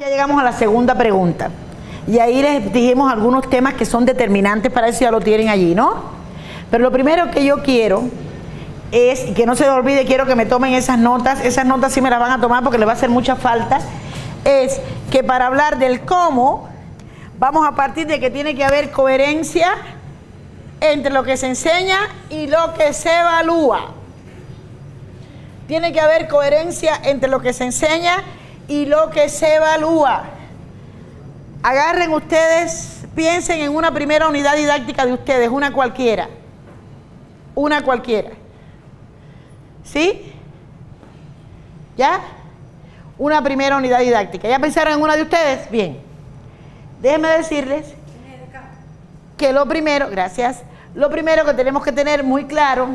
Ya llegamos a la segunda pregunta. Y ahí les dijimos algunos temas que son determinantes para eso, ya lo tienen allí, ¿no? Pero lo primero que yo quiero es, que no se les olvide, quiero que me tomen esas notas, esas notas sí me las van a tomar porque les va a hacer mucha falta, es que para hablar del cómo, vamos a partir de que tiene que haber coherencia entre lo que se enseña y lo que se evalúa. Tiene que haber coherencia entre lo que se enseña y lo que se evalúa. Agarren ustedes, piensen en una primera unidad didáctica de ustedes, una cualquiera. Una cualquiera. ¿Sí? ¿Ya? Una primera unidad didáctica. ¿Ya pensaron en una de ustedes? Bien. Déjenme decirles que lo primero, gracias, lo primero que tenemos que tener muy claro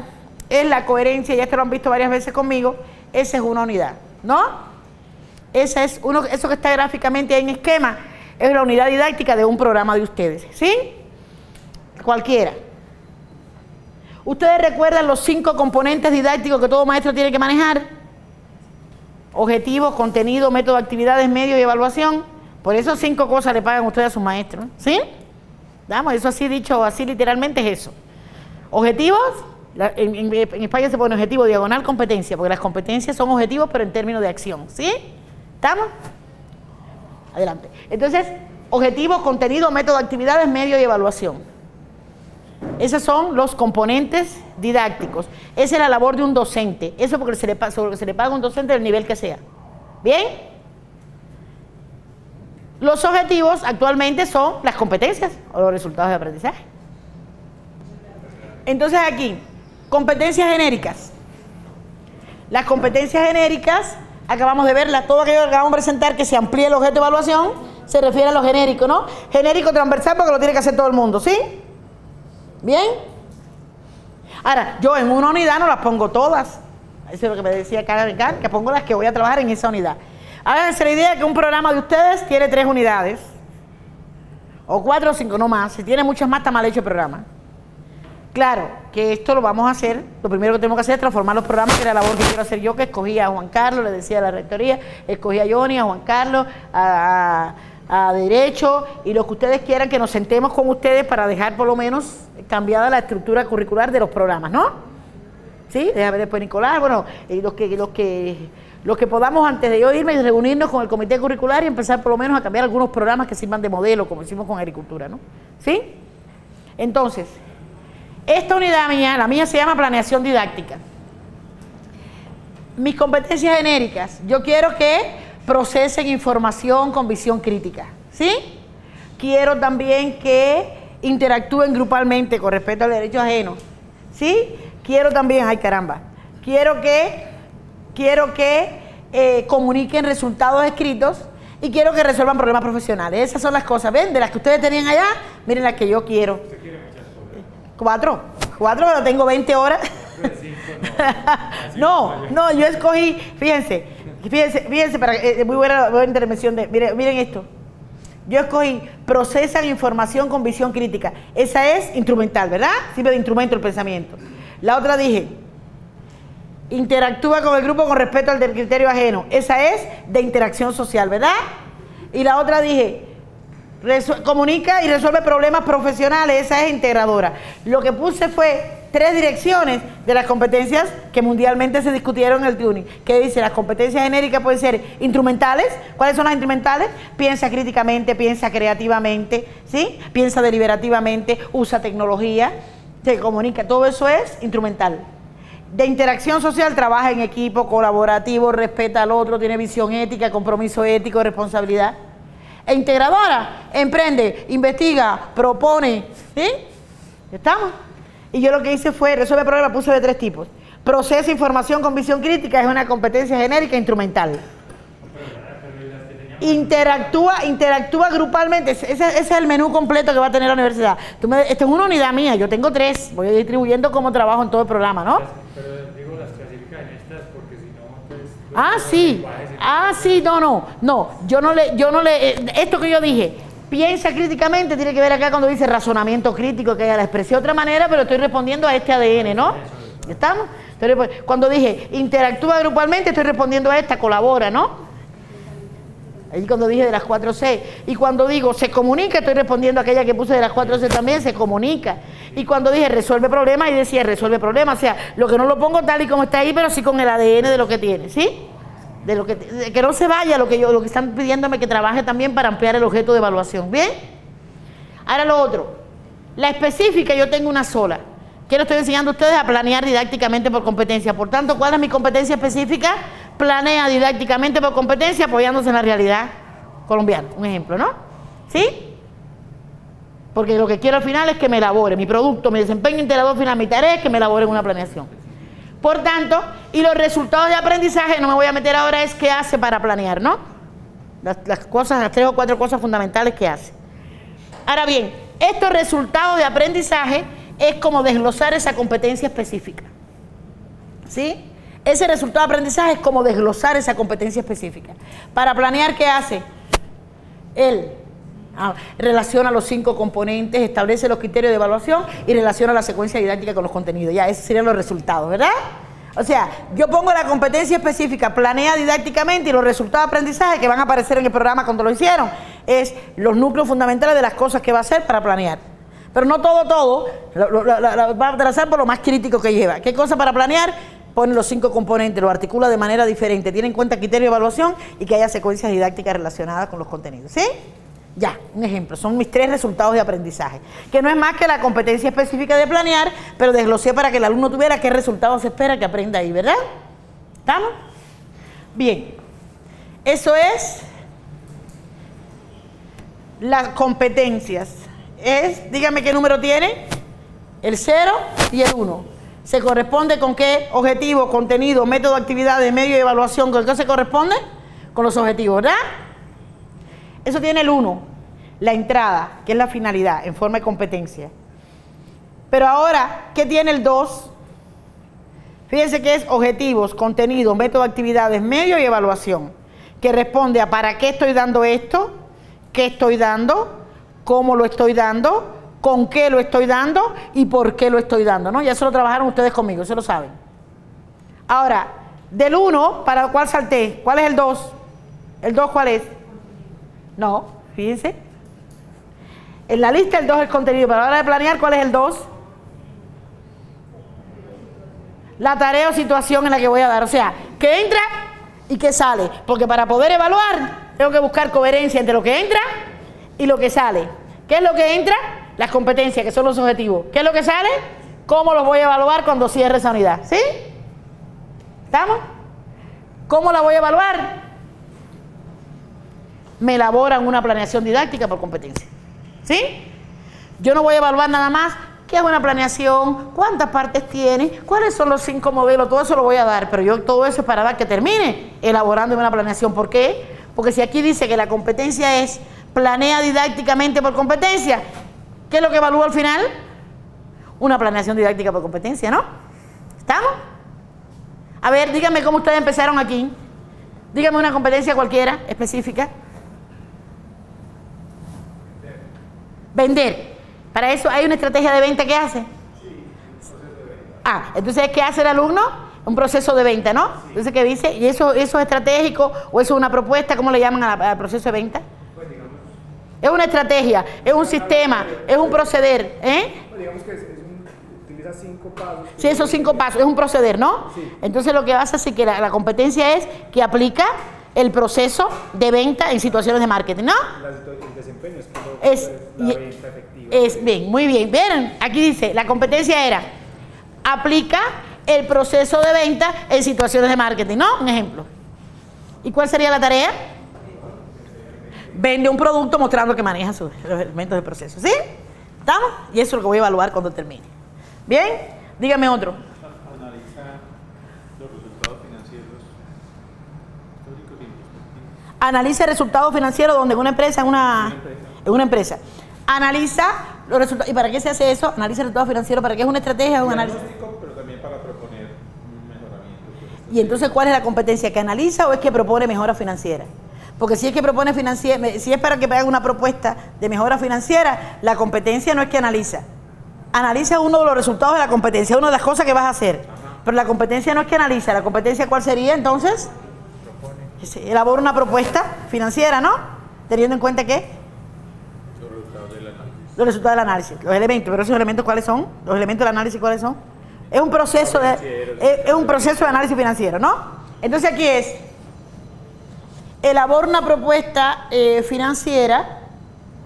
es la coherencia, ya esto lo han visto varias veces conmigo, esa es una unidad, ¿no? Esa es uno, eso que está gráficamente en esquema es la unidad didáctica de un programa de ustedes, ¿sí? Cualquiera. ¿Ustedes recuerdan los cinco componentes didácticos que todo maestro tiene que manejar? Objetivos, contenido, método, actividades, medio y evaluación. Por eso cinco cosas le pagan ustedes a sus maestros, ¿sí? Damos, eso así dicho, así literalmente es eso. Objetivos, en, en España se pone objetivo diagonal competencia, porque las competencias son objetivos pero en términos de acción, ¿sí? ¿Estamos? Adelante. Entonces, objetivo, contenido, método, actividades, medio y evaluación. Esos son los componentes didácticos. Esa es la labor de un docente. Eso porque se le, se le paga a un docente del nivel que sea. ¿Bien? Los objetivos actualmente son las competencias o los resultados de aprendizaje. Entonces aquí, competencias genéricas. Las competencias genéricas acabamos de verla, todo aquello que acabamos de presentar que se amplíe el objeto de evaluación, se refiere a lo genérico, ¿no? Genérico transversal porque lo tiene que hacer todo el mundo, ¿sí? ¿Bien? Ahora, yo en una unidad no las pongo todas. Eso es lo que me decía Karen que pongo las que voy a trabajar en esa unidad. Háganse la idea que un programa de ustedes tiene tres unidades. O cuatro o cinco, no más. Si tiene muchas más, está mal hecho el programa. Claro, que esto lo vamos a hacer, lo primero que tenemos que hacer es transformar los programas, que era la labor que quiero hacer yo, que escogía a Juan Carlos, le decía a la rectoría, escogía a Johnny, a Juan Carlos, a, Derecho, y lo que ustedes quieran, que nos sentemos con ustedes para dejar por lo menos cambiada la estructura curricular de los programas, ¿no? ¿Sí? Déjame después Nicolás, bueno, y los que, los que, los que podamos antes de yo irme y reunirnos con el comité curricular y empezar por lo menos a cambiar algunos programas que sirvan de modelo, como hicimos con agricultura, ¿no? ¿Sí? Entonces, esta unidad mía, la mía se llama planeación didáctica. Mis competencias genéricas, yo quiero que procesen información con visión crítica, ¿sí? Quiero también que interactúen grupalmente con respecto al derecho ajeno, ¿sí? Quiero también, ay caramba, quiero que, quiero que eh, comuniquen resultados escritos y quiero que resuelvan problemas profesionales. Esas son las cosas, ¿ven? De las que ustedes tenían allá, miren las que yo quiero. Cuatro. Cuatro, pero tengo 20 horas. no, no, yo escogí, fíjense, fíjense, fíjense, para, eh, muy buena, buena intervención de, miren, miren esto. Yo escogí procesan información con visión crítica. Esa es instrumental, ¿verdad? Sirve de instrumento el pensamiento. La otra dije, interactúa con el grupo con respeto al del criterio ajeno. Esa es de interacción social, ¿verdad? Y la otra dije, comunica y resuelve problemas profesionales, esa es integradora. Lo que puse fue tres direcciones de las competencias que mundialmente se discutieron en el tuning. ¿Qué dice? Las competencias genéricas pueden ser instrumentales. ¿Cuáles son las instrumentales? Piensa críticamente, piensa creativamente, ¿sí? Piensa deliberativamente, usa tecnología, se comunica. Todo eso es instrumental. De interacción social, trabaja en equipo, colaborativo, respeta al otro, tiene visión ética, compromiso ético, responsabilidad e integradora, emprende, investiga, propone, ¿sí? ¿Estamos? Y yo lo que hice fue, resuelve problemas, puse de tres tipos. Procesa información con visión crítica, es una competencia genérica instrumental. Interactúa, interactúa grupalmente, ese, es el menú completo que va a tener la universidad. esta es una unidad mía, yo tengo tres, voy distribuyendo como trabajo en todo el programa, ¿no? Ah, sí. Ah, sí, no, no. No, yo no le, yo no le, eh, esto que yo dije, piensa críticamente, tiene que ver acá cuando dice razonamiento crítico, que ya la expresé de otra manera, pero estoy respondiendo a este ADN, ¿no? ¿Estamos? Cuando dije interactúa grupalmente, estoy respondiendo a esta, colabora, ¿no? Ahí cuando dije de las 4C. Y cuando digo se comunica, estoy respondiendo a aquella que puse de las 4C también, se comunica. Y cuando dije resuelve problemas, y decía resuelve problemas. O sea, lo que no lo pongo tal y como está ahí, pero sí con el ADN de lo que tiene. ¿Sí? De lo que, que no se vaya lo que yo, lo que están pidiéndome que trabaje también para ampliar el objeto de evaluación. ¿Bien? Ahora lo otro. La específica yo tengo una sola. ¿Qué le estoy enseñando a ustedes? A planear didácticamente por competencia. Por tanto, ¿cuál es mi competencia específica? Planea didácticamente por competencia apoyándose en la realidad colombiana. Un ejemplo, ¿no? ¿Sí? Porque lo que quiero al final es que me elabore mi producto, mi desempeño integrador final, mi tarea es que me elabore una planeación. Por tanto, y los resultados de aprendizaje, no me voy a meter ahora, es qué hace para planear, ¿no? Las, las cosas, las tres o cuatro cosas fundamentales que hace. Ahora bien, estos resultados de aprendizaje es como desglosar esa competencia específica. ¿Sí? Ese resultado de aprendizaje es como desglosar esa competencia específica. Para planear, ¿qué hace? Él ah, relaciona los cinco componentes, establece los criterios de evaluación y relaciona la secuencia didáctica con los contenidos. Ya, esos serían los resultados, ¿verdad? O sea, yo pongo la competencia específica, planea didácticamente y los resultados de aprendizaje que van a aparecer en el programa cuando lo hicieron es los núcleos fundamentales de las cosas que va a hacer para planear. Pero no todo, todo, va a trazar por lo más crítico que lleva. ¿Qué cosa para planear? Pone los cinco componentes, lo articula de manera diferente, tiene en cuenta criterio de evaluación y que haya secuencias didácticas relacionadas con los contenidos. ¿Sí? Ya, un ejemplo, son mis tres resultados de aprendizaje, que no es más que la competencia específica de planear, pero desglosé para que el alumno tuviera qué resultados se espera que aprenda ahí, ¿verdad? ¿Estamos? Bien, eso es las competencias. Es, dígame qué número tiene, el 0 y el 1. ¿Se corresponde con qué objetivo, contenido, método, actividad, medio de evaluación? ¿Con qué se corresponde? Con los objetivos, ¿verdad? Eso tiene el 1, la entrada, que es la finalidad, en forma de competencia. Pero ahora, ¿qué tiene el 2? Fíjense que es objetivos, contenido, método, actividades, medio y evaluación, que responde a para qué estoy dando esto, qué estoy dando, cómo lo estoy dando, con qué lo estoy dando y por qué lo estoy dando, ¿no? Ya eso lo trabajaron ustedes conmigo, eso lo saben. Ahora, del 1, ¿para cuál salté? ¿Cuál es el 2? ¿El 2 cuál es? No, fíjense. En la lista el 2 es el contenido, pero a la hora de planear, ¿cuál es el 2? La tarea o situación en la que voy a dar. O sea, que entra y que sale. Porque para poder evaluar, tengo que buscar coherencia entre lo que entra y lo que sale. ¿Qué es lo que entra? Las competencias, que son los objetivos. ¿Qué es lo que sale? ¿Cómo los voy a evaluar cuando cierre esa unidad? ¿Sí? ¿Estamos? ¿Cómo la voy a evaluar? me elaboran una planeación didáctica por competencia. ¿Sí? Yo no voy a evaluar nada más qué es una planeación, cuántas partes tiene, cuáles son los cinco modelos, todo eso lo voy a dar, pero yo todo eso es para dar que termine elaborando una planeación. ¿Por qué? Porque si aquí dice que la competencia es planea didácticamente por competencia, ¿qué es lo que evalúa al final? Una planeación didáctica por competencia, ¿no? ¿Estamos? A ver, díganme cómo ustedes empezaron aquí. Díganme una competencia cualquiera, específica. Vender. Para eso hay una estrategia de venta que hace. Ah, entonces, ¿qué hace el alumno? Un proceso de venta, ¿no? Entonces, ¿qué dice? ¿Y eso, eso es estratégico o eso es una propuesta? ¿Cómo le llaman al proceso de venta? Es una estrategia, es un sistema, es un proceder. ¿eh? Digamos que utiliza cinco pasos. Sí, esos cinco pasos, es un proceder, ¿no? Entonces, lo que hace es que la competencia es que aplica el proceso de venta en situaciones de marketing, ¿no? El desempeño es, la venta efectiva. Es bien, muy bien. Vieron, aquí dice, la competencia era aplica el proceso de venta en situaciones de marketing, ¿no? Un ejemplo. ¿Y cuál sería la tarea? Vende un producto mostrando que maneja sus, los elementos del proceso, ¿sí? ¿Estamos? Y eso es lo que voy a evaluar cuando termine. ¿Bien? Dígame otro. analiza el resultado financiero donde en una empresa, en una, en una empresa, analiza los resultados. ¿Y para qué se hace eso? Analiza el resultado financiero, ¿para qué es una estrategia? Es un análisis. Pero también para proponer un mejoramiento. ¿Y entonces cuál es la competencia? ¿Que analiza o es que propone mejora financiera? Porque si es que propone si es para que haga una propuesta de mejora financiera, la competencia no es que analiza. Analiza uno de los resultados de la competencia, una de las cosas que vas a hacer. Pero la competencia no es que analiza, la competencia ¿cuál sería entonces? elabora una propuesta financiera, ¿no? Teniendo en cuenta que Los resultados del análisis. los resultados del análisis, los elementos, pero esos elementos cuáles son? Los elementos del análisis cuáles son? Es un proceso de es un proceso de análisis financiero, ¿no? Entonces aquí es elabora una propuesta eh, financiera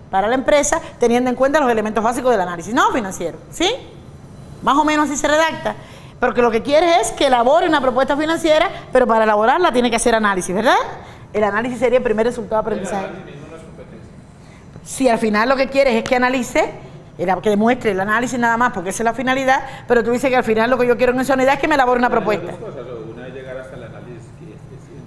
para la empresa teniendo en cuenta los elementos básicos del análisis, no financiero, ¿sí? Más o menos así se redacta. Porque lo que quiere es que elabore una propuesta financiera, pero para elaborarla tiene que hacer análisis, ¿verdad? El análisis sería el primer resultado de aprendizaje. Si al final lo que quieres es que analice, que demuestre el análisis nada más, porque esa es la finalidad, pero tú dices que al final lo que yo quiero en esa unidad es que me elabore una propuesta. Una es llegar hasta el análisis,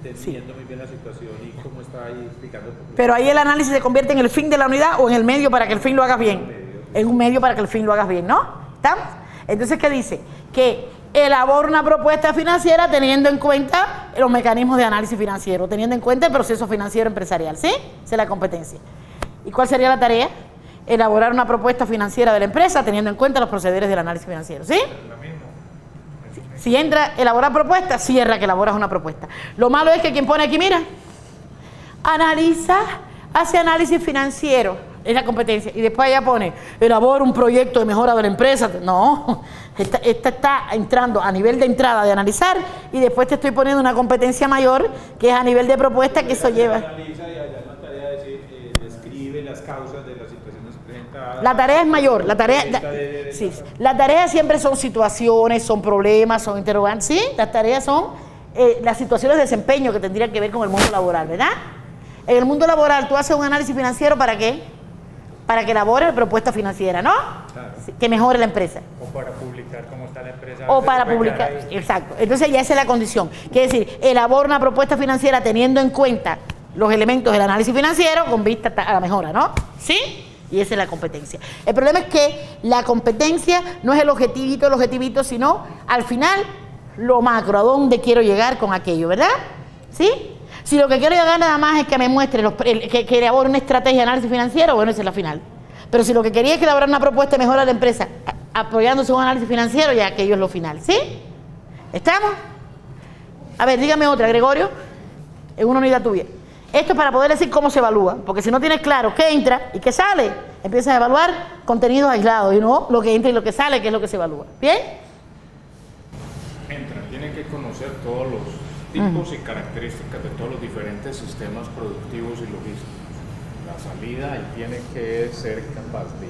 entendiendo muy bien la situación y cómo está ahí explicando. porque Pero ahí el análisis se convierte en el fin de la unidad o en el medio para que el fin lo hagas bien. En un medio para que el fin lo hagas bien, ¿no? ¿Estamos? Entonces, ¿qué dice? Que elabora una propuesta financiera teniendo en cuenta los mecanismos de análisis financiero, teniendo en cuenta el proceso financiero empresarial, ¿sí? Esa es la competencia. ¿Y cuál sería la tarea? Elaborar una propuesta financiera de la empresa teniendo en cuenta los procederes del análisis financiero, ¿sí? Si entra elaborar propuesta, cierra que elaboras una propuesta. Lo malo es que quien pone aquí, mira, analiza, hace análisis financiero, es la competencia, y después allá pone, elabora un proyecto de mejora de la empresa. No, esta, esta está entrando a nivel de entrada de analizar y después te estoy poniendo una competencia mayor que es a nivel de propuesta que eso lleva. Analiza y allá en la tarea decir, eh, describe las causas de las situaciones presentadas. La tarea es mayor, la tarea, la, de- de- sí, la tarea siempre son situaciones, son problemas, son interrogantes, sí, las tareas son eh, las situaciones de desempeño que tendrían que ver con el mundo laboral, ¿verdad? En el mundo laboral tú haces un análisis financiero para qué? Para que elabore la propuesta financiera, ¿no? Que mejore la empresa. O para publicar cómo está la empresa. O para publicar, exacto. Entonces ya esa es la condición. Quiere decir, elabora una propuesta financiera teniendo en cuenta los elementos del análisis financiero con vista ta- a la mejora, ¿no? ¿Sí? Y esa es la competencia. El problema es que la competencia no es el objetivito, el objetivito, sino al final lo macro, a dónde quiero llegar con aquello, ¿verdad? ¿Sí? Si lo que quiero llegar nada más es que me muestre, los, que, que elabore una estrategia de análisis financiero, bueno, esa es la final. Pero si lo que quería es que elaborar una propuesta de mejora de la empresa a- apoyándose en un análisis financiero, ya aquello es lo final, ¿sí? ¿Estamos? A ver, dígame otra, Gregorio, en una unidad tuya. Esto es para poder decir cómo se evalúa, porque si no tienes claro qué entra y qué sale, empiezas a evaluar contenidos aislados y no lo que entra y lo que sale, que es lo que se evalúa. ¿Bien? Entra, tiene que conocer todos los tipos y características de todos los diferentes sistemas productivos y logísticos. La salida y tiene que ser capaz de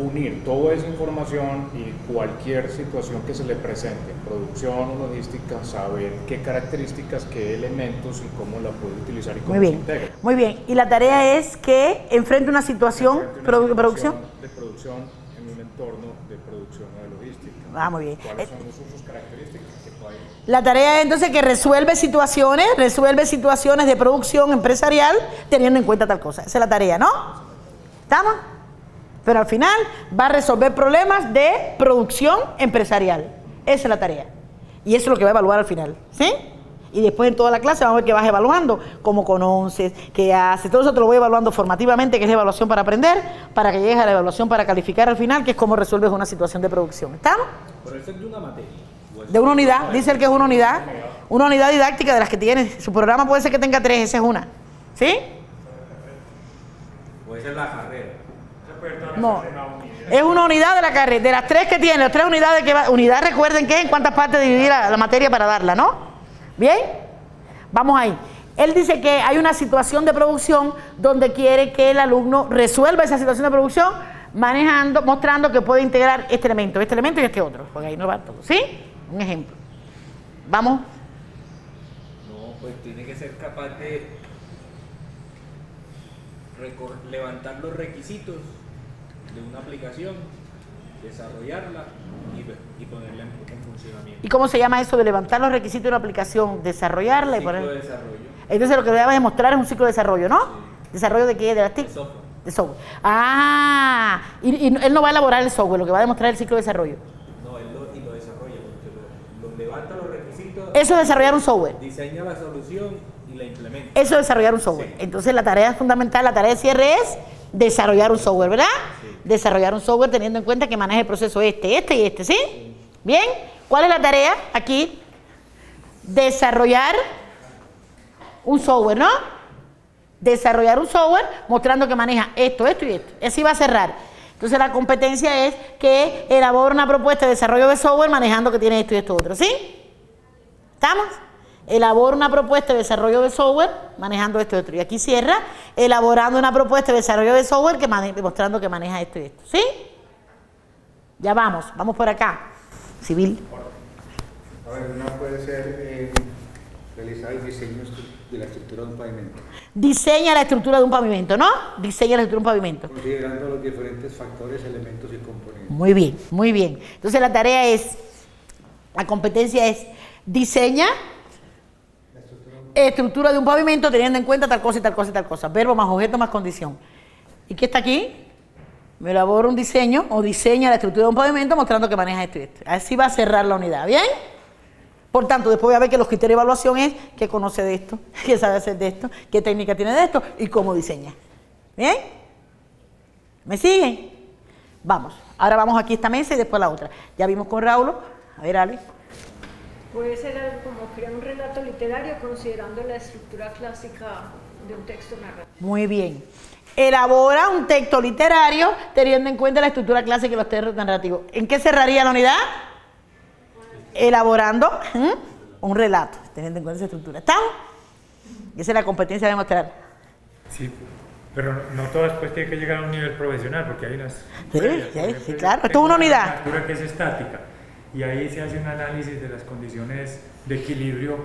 unir toda esa información y cualquier situación que se le presente en producción o logística, saber qué características, qué elementos y cómo la puede utilizar y cómo Muy se bien. integra. Muy bien. Y la tarea es que enfrente una situación Frente a una produ- situación producción. De producción en un entorno de producción o de logística. Ah, muy bien. ¿Cuáles son los usos características que puede La tarea es entonces que resuelve situaciones, resuelve situaciones de producción empresarial teniendo en cuenta tal cosa. Esa es la tarea, ¿no? ¿Estamos? Pero al final va a resolver problemas de producción empresarial. Esa es la tarea. Y eso es lo que va a evaluar al final. ¿Sí? Y después en toda la clase vamos a ver que vas evaluando, cómo conoces, qué haces. Todo eso te lo voy evaluando formativamente, que es la evaluación para aprender, para que llegues a la evaluación para calificar al final, que es cómo resuelves una situación de producción. ¿Estamos? Pero eso es de una materia. De una unidad, dice el que es una unidad, una unidad didáctica de las que tiene. Su programa puede ser que tenga tres, esa es una. ¿Sí? Esa es la carrera. No. Es una unidad de la carrera, de las tres que tiene, las tres unidades que va. Unidad, recuerden que en cuántas partes dividir la, la materia para darla, ¿no? ¿Bien? Vamos ahí. Él dice que hay una situación de producción donde quiere que el alumno resuelva esa situación de producción manejando, mostrando que puede integrar este elemento, este elemento y este otro. Porque ahí no va todo. ¿Sí? Un ejemplo. Vamos. No, pues tiene que ser capaz de levantar los requisitos de una aplicación, desarrollarla y, y ponerla en. ¿Y cómo se llama eso de levantar los requisitos de una aplicación, desarrollarla y Ciclo poner... de desarrollo Entonces lo que debe demostrar es un ciclo de desarrollo, ¿no? ¿Desarrollo de qué? ¿De las TIC? de software. De software. Ah, y, y él no va a elaborar el software, lo que va a demostrar es el ciclo de desarrollo. No, él lo, y lo desarrolla, porque lo, lo levanta los requisitos, Eso es desarrollar un software. diseña la solución y la implementa. Eso es desarrollar un software. Entonces la tarea fundamental, la tarea de cierre es desarrollar un software, ¿verdad? Desarrollar un software teniendo en cuenta que maneja el proceso este, este y este, ¿sí? Bien, ¿cuál es la tarea aquí? Desarrollar un software, ¿no? Desarrollar un software mostrando que maneja esto, esto y esto. Así va a cerrar. Entonces la competencia es que elabora una propuesta de desarrollo de software manejando que tiene esto y esto otro. ¿Sí? ¿Estamos? Elabora una propuesta de desarrollo de software manejando esto y otro. Y aquí cierra, elaborando una propuesta de desarrollo de software que mostrando que maneja esto y esto. ¿Sí? Ya vamos, vamos por acá. Civil. A ver, una puede ser eh, realizar el diseño de la estructura de un pavimento. Diseña la estructura de un pavimento, ¿no? Diseña la estructura de un pavimento. Considerando los diferentes factores, elementos y componentes. Muy bien, muy bien. Entonces la tarea es, la competencia es diseña estructura de un pavimento teniendo en cuenta tal cosa y tal cosa y tal cosa. Verbo más objeto más condición. ¿Y qué está aquí? Me elabora un diseño o diseña la estructura de un pavimento mostrando que maneja esto y esto. Así va a cerrar la unidad, ¿bien? Por tanto, después voy a ver que los criterios de evaluación es qué conoce de esto, qué sabe hacer de esto, qué técnica tiene de esto y cómo diseña. ¿Bien? ¿Me siguen? Vamos. Ahora vamos aquí esta mesa y después la otra. Ya vimos con Raúl. A ver, Ale. Puede ser como crear un relato literario considerando la estructura clásica de un texto narrativo. Muy bien elabora un texto literario teniendo en cuenta la estructura clásica y los textos narrativos. ¿En qué cerraría la unidad? Elaborando un relato, teniendo en cuenta esa estructura. ¿Estamos? Esa es la competencia de mostrar. Sí, pero no todo después tiene que llegar a un nivel profesional, porque hay unas... Sí, sí, claro. Esto es una unidad. Una que es estática, y ahí se hace un análisis de las condiciones de equilibrio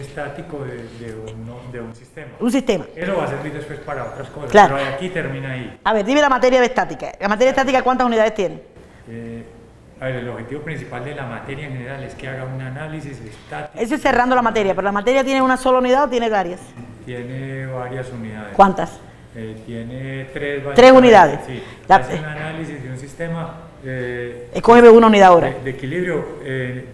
estático de, un, de, un, sistema. Un sistema. Eso va a servir después para otras cosas, claro. pero aquí termina ahí. A ver, dime la materia de estática. ¿La materia estática cuántas unidades tiene? Eh, a ver, el objetivo principal de la materia en general es que haga un análisis estático. Eso es cerrando la materia, pero la materia tiene una sola unidad o tiene varias? Tiene varias unidades. ¿Cuántas? Eh, tiene tres, tres unidades. Sí, hace un análisis de un sistema. Eh, Escoge una unidad ahora. De, de equilibrio eh,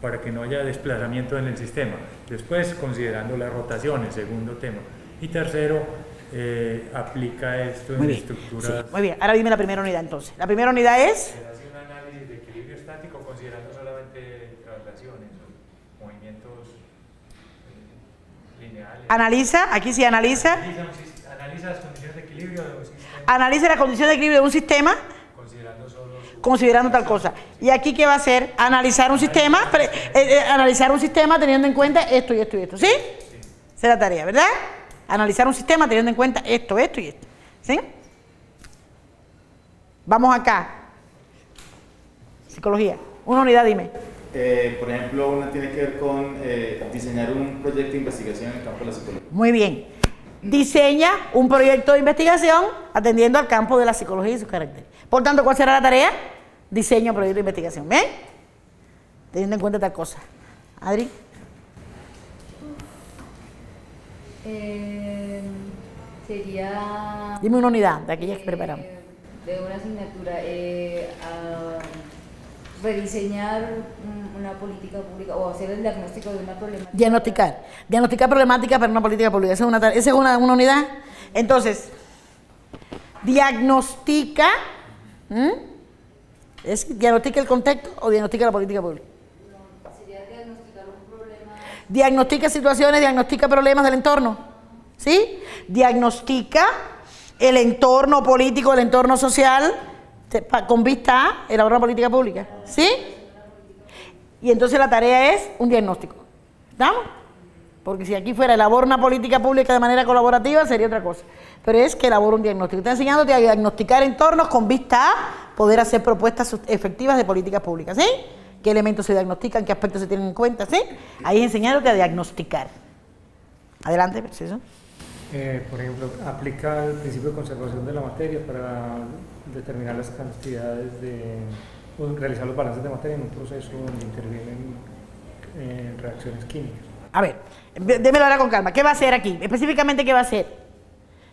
para que no haya desplazamiento en el sistema. Después, considerando las rotaciones, segundo tema. Y tercero, eh, aplica esto en estructuras... muy bien, ahora dime la primera unidad entonces. La primera unidad es... Se hace un análisis de equilibrio estático considerando solamente traslaciones, movimientos eh, lineales. Analiza, aquí sí analiza. Analiza, las condiciones de equilibrio de un sistema. Analiza las condiciones de equilibrio de un sistema considerando tal cosa. Y aquí, ¿qué va a hacer? Analizar un sistema, eh, eh, analizar un sistema teniendo en cuenta esto y esto y esto. ¿Sí? Esa es la tarea, ¿verdad? Analizar un sistema teniendo en cuenta esto, esto y esto. ¿Sí? Vamos acá. Psicología. Una unidad, dime. Eh, por ejemplo, una tiene que ver con diseñar un proyecto de investigación en el campo de la psicología. Muy bien. Diseña un proyecto de investigación atendiendo al campo de la psicología y sus caracteres. Por tanto, ¿cuál será la tarea? Diseño, proyecto de investigación. ¿Ven? Teniendo en cuenta tal cosa. Adri. Eh, sería... Dime una unidad de aquellas que preparamos. De una asignatura. Eh, rediseñar una política pública o hacer el diagnóstico de una problemática. Diagnosticar. Diagnosticar problemática para una política pública. Esa es una, esa es una, una unidad. Entonces, diagnostica ¿Mm? ¿Es diagnostica el contexto o diagnostica la política pública? sería diagnosticar un problema. Diagnostica situaciones, diagnostica problemas del entorno. ¿Sí? Diagnostica el entorno político, el entorno social, con vista a elaborar una política pública. ¿Sí? Y entonces la tarea es un diagnóstico. ¿Estamos? Porque si aquí fuera elabora una política pública de manera colaborativa, sería otra cosa. Pero es que elabora un diagnóstico. Está enseñándote a diagnosticar entornos con vista a poder hacer propuestas efectivas de políticas públicas. ¿Sí? ¿Qué elementos se diagnostican? ¿Qué aspectos se tienen en cuenta? ¿Sí? Ahí es enseñándote a diagnosticar. Adelante, preciso. Eh, por ejemplo, aplica el principio de conservación de la materia para determinar las cantidades de. realizar los balances de materia en un proceso donde intervienen eh, reacciones químicas. A ver, démelo ahora con calma. ¿Qué va a hacer aquí? Específicamente, ¿qué va a hacer?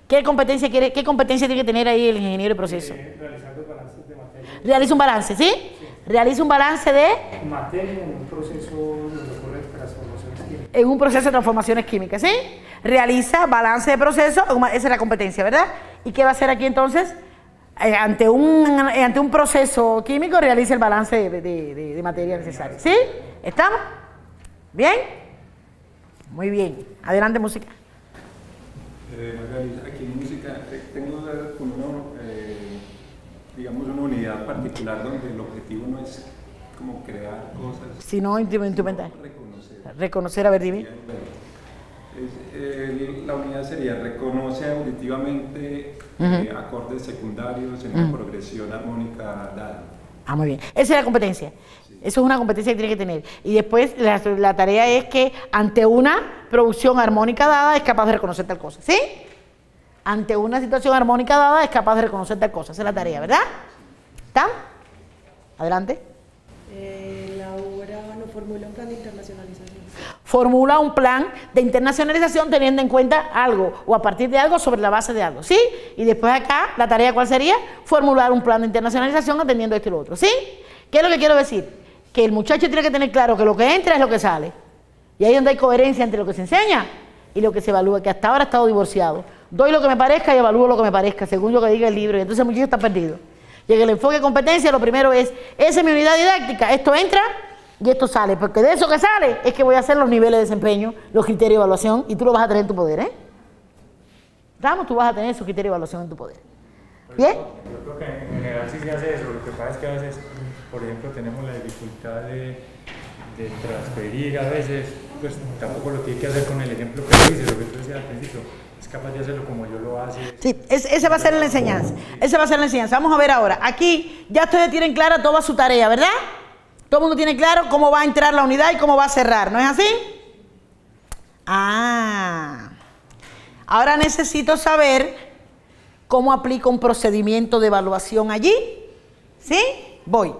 ¿Qué competencia, quiere, qué competencia tiene que tener ahí el ingeniero de proceso? Eh, balances de materia. Realiza un balance, ¿sí? Realiza un balance de... Materia en un proceso de transformaciones químicas. En un proceso de transformaciones químicas, ¿sí? Realiza balance de proceso, esa es la competencia, ¿verdad? ¿Y qué va a hacer aquí entonces? Eh, ante, un, ante un proceso químico realiza el balance de, de, de materia necesaria, ¿sí? ¿Estamos? ¿Bien? Muy bien. Adelante, música. Eh, aquí en música tengo como uno, eh, digamos una unidad particular donde el objetivo no es como crear cosas, Si no, instrumental. reconocer. Reconocer, a ver, dime. Es, eh, la unidad sería reconoce auditivamente eh, acordes secundarios en una Ujú. progresión armónica dada. Ah, muy bien. Esa es la competencia. Eso es una competencia que tiene que tener. Y después la, la tarea es que ante una producción armónica dada es capaz de reconocer tal cosa. ¿Sí? Ante una situación armónica dada es capaz de reconocer tal cosa. Esa es la tarea, ¿verdad? ¿Está? Adelante. Eh, la obra no formula un plan de internacionalización. Formula un plan de internacionalización teniendo en cuenta algo o a partir de algo sobre la base de algo. ¿Sí? Y después acá, la tarea cuál sería? Formular un plan de internacionalización atendiendo esto y lo otro. ¿Sí? ¿Qué es lo que quiero decir? Que el muchacho tiene que tener claro que lo que entra es lo que sale. Y ahí es donde hay coherencia entre lo que se enseña y lo que se evalúa, que hasta ahora ha estado divorciado. Doy lo que me parezca y evalúo lo que me parezca, según lo que diga el libro. Y entonces el muchacho está perdido. Y en el enfoque de competencia, lo primero es, esa es mi unidad didáctica, esto entra y esto sale, porque de eso que sale es que voy a hacer los niveles de desempeño, los criterios de evaluación, y tú lo vas a tener en tu poder, ¿eh? Vamos, tú vas a tener esos criterios de evaluación en tu poder. ¿Bien? Yo creo que en general sí se hace eso, lo que pasa es que a veces, por ejemplo, tenemos la dificultad de, transferir a veces, pues tampoco lo tiene que hacer con el ejemplo que dices, lo que tú decías al es capaz de hacerlo como yo lo hace. Sí, es- esa va a ser la enseñanza. Esa va a ser la enseñanza. Vamos a ver ahora. Aquí ya ustedes tienen clara toda su tarea, ¿verdad? Todo el mundo tiene claro cómo va a entrar la unidad y cómo va a cerrar, ¿no es así? Ah. Ahora necesito saber cómo aplico un procedimiento de evaluación allí. ¿Sí? Voy.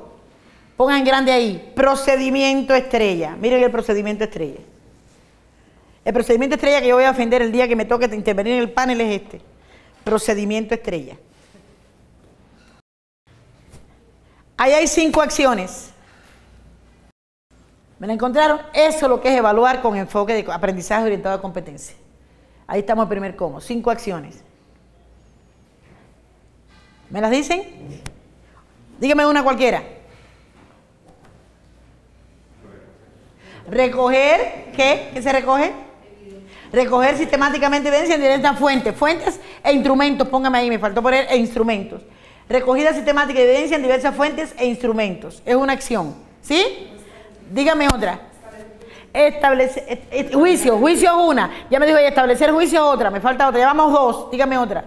Pongan grande ahí. Procedimiento estrella. Miren el procedimiento estrella. El procedimiento estrella que yo voy a ofender el día que me toque intervenir en el panel es este. Procedimiento estrella. Ahí hay cinco acciones. ¿Me la encontraron? Eso es lo que es evaluar con enfoque de aprendizaje orientado a competencia. Ahí estamos el primer cómo. Cinco acciones. ¿Me las dicen? Dígame una cualquiera. Recoger, ¿qué? ¿Qué se recoge? Recoger sistemáticamente evidencia en diversas fuentes. Fuentes e instrumentos, póngame ahí, me faltó poner e instrumentos. Recogida sistemática de evidencia en diversas fuentes e instrumentos. Es una acción. ¿Sí? Dígame otra. Establecer, juicio, juicio es una. Ya me dijo, establecer juicio es otra. Me falta otra. Llevamos dos. Dígame otra.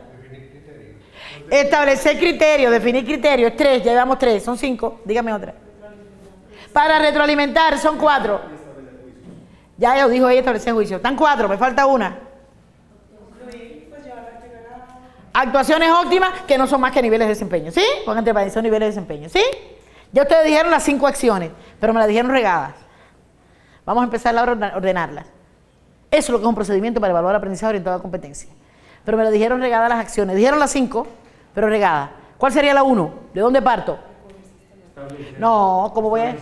Establecer criterio, definir criterio, es tres, ya llevamos tres, son cinco, dígame otra. Para retroalimentar, son cuatro. Ya lo dijo ella, establecer juicio. Están cuatro, me falta una. Actuaciones óptimas que no son más que niveles de desempeño, ¿sí? Entre paréntesis, son niveles de desempeño, ¿sí? Ya ustedes dijeron las cinco acciones, pero me las dijeron regadas. Vamos a empezar ahora a ordenarlas. Eso es lo que es un procedimiento para evaluar el aprendizaje orientado a competencia. Pero me lo dijeron regadas las acciones. Dijeron las cinco, pero regadas. ¿Cuál sería la uno? ¿De dónde parto? No, ¿cómo voy a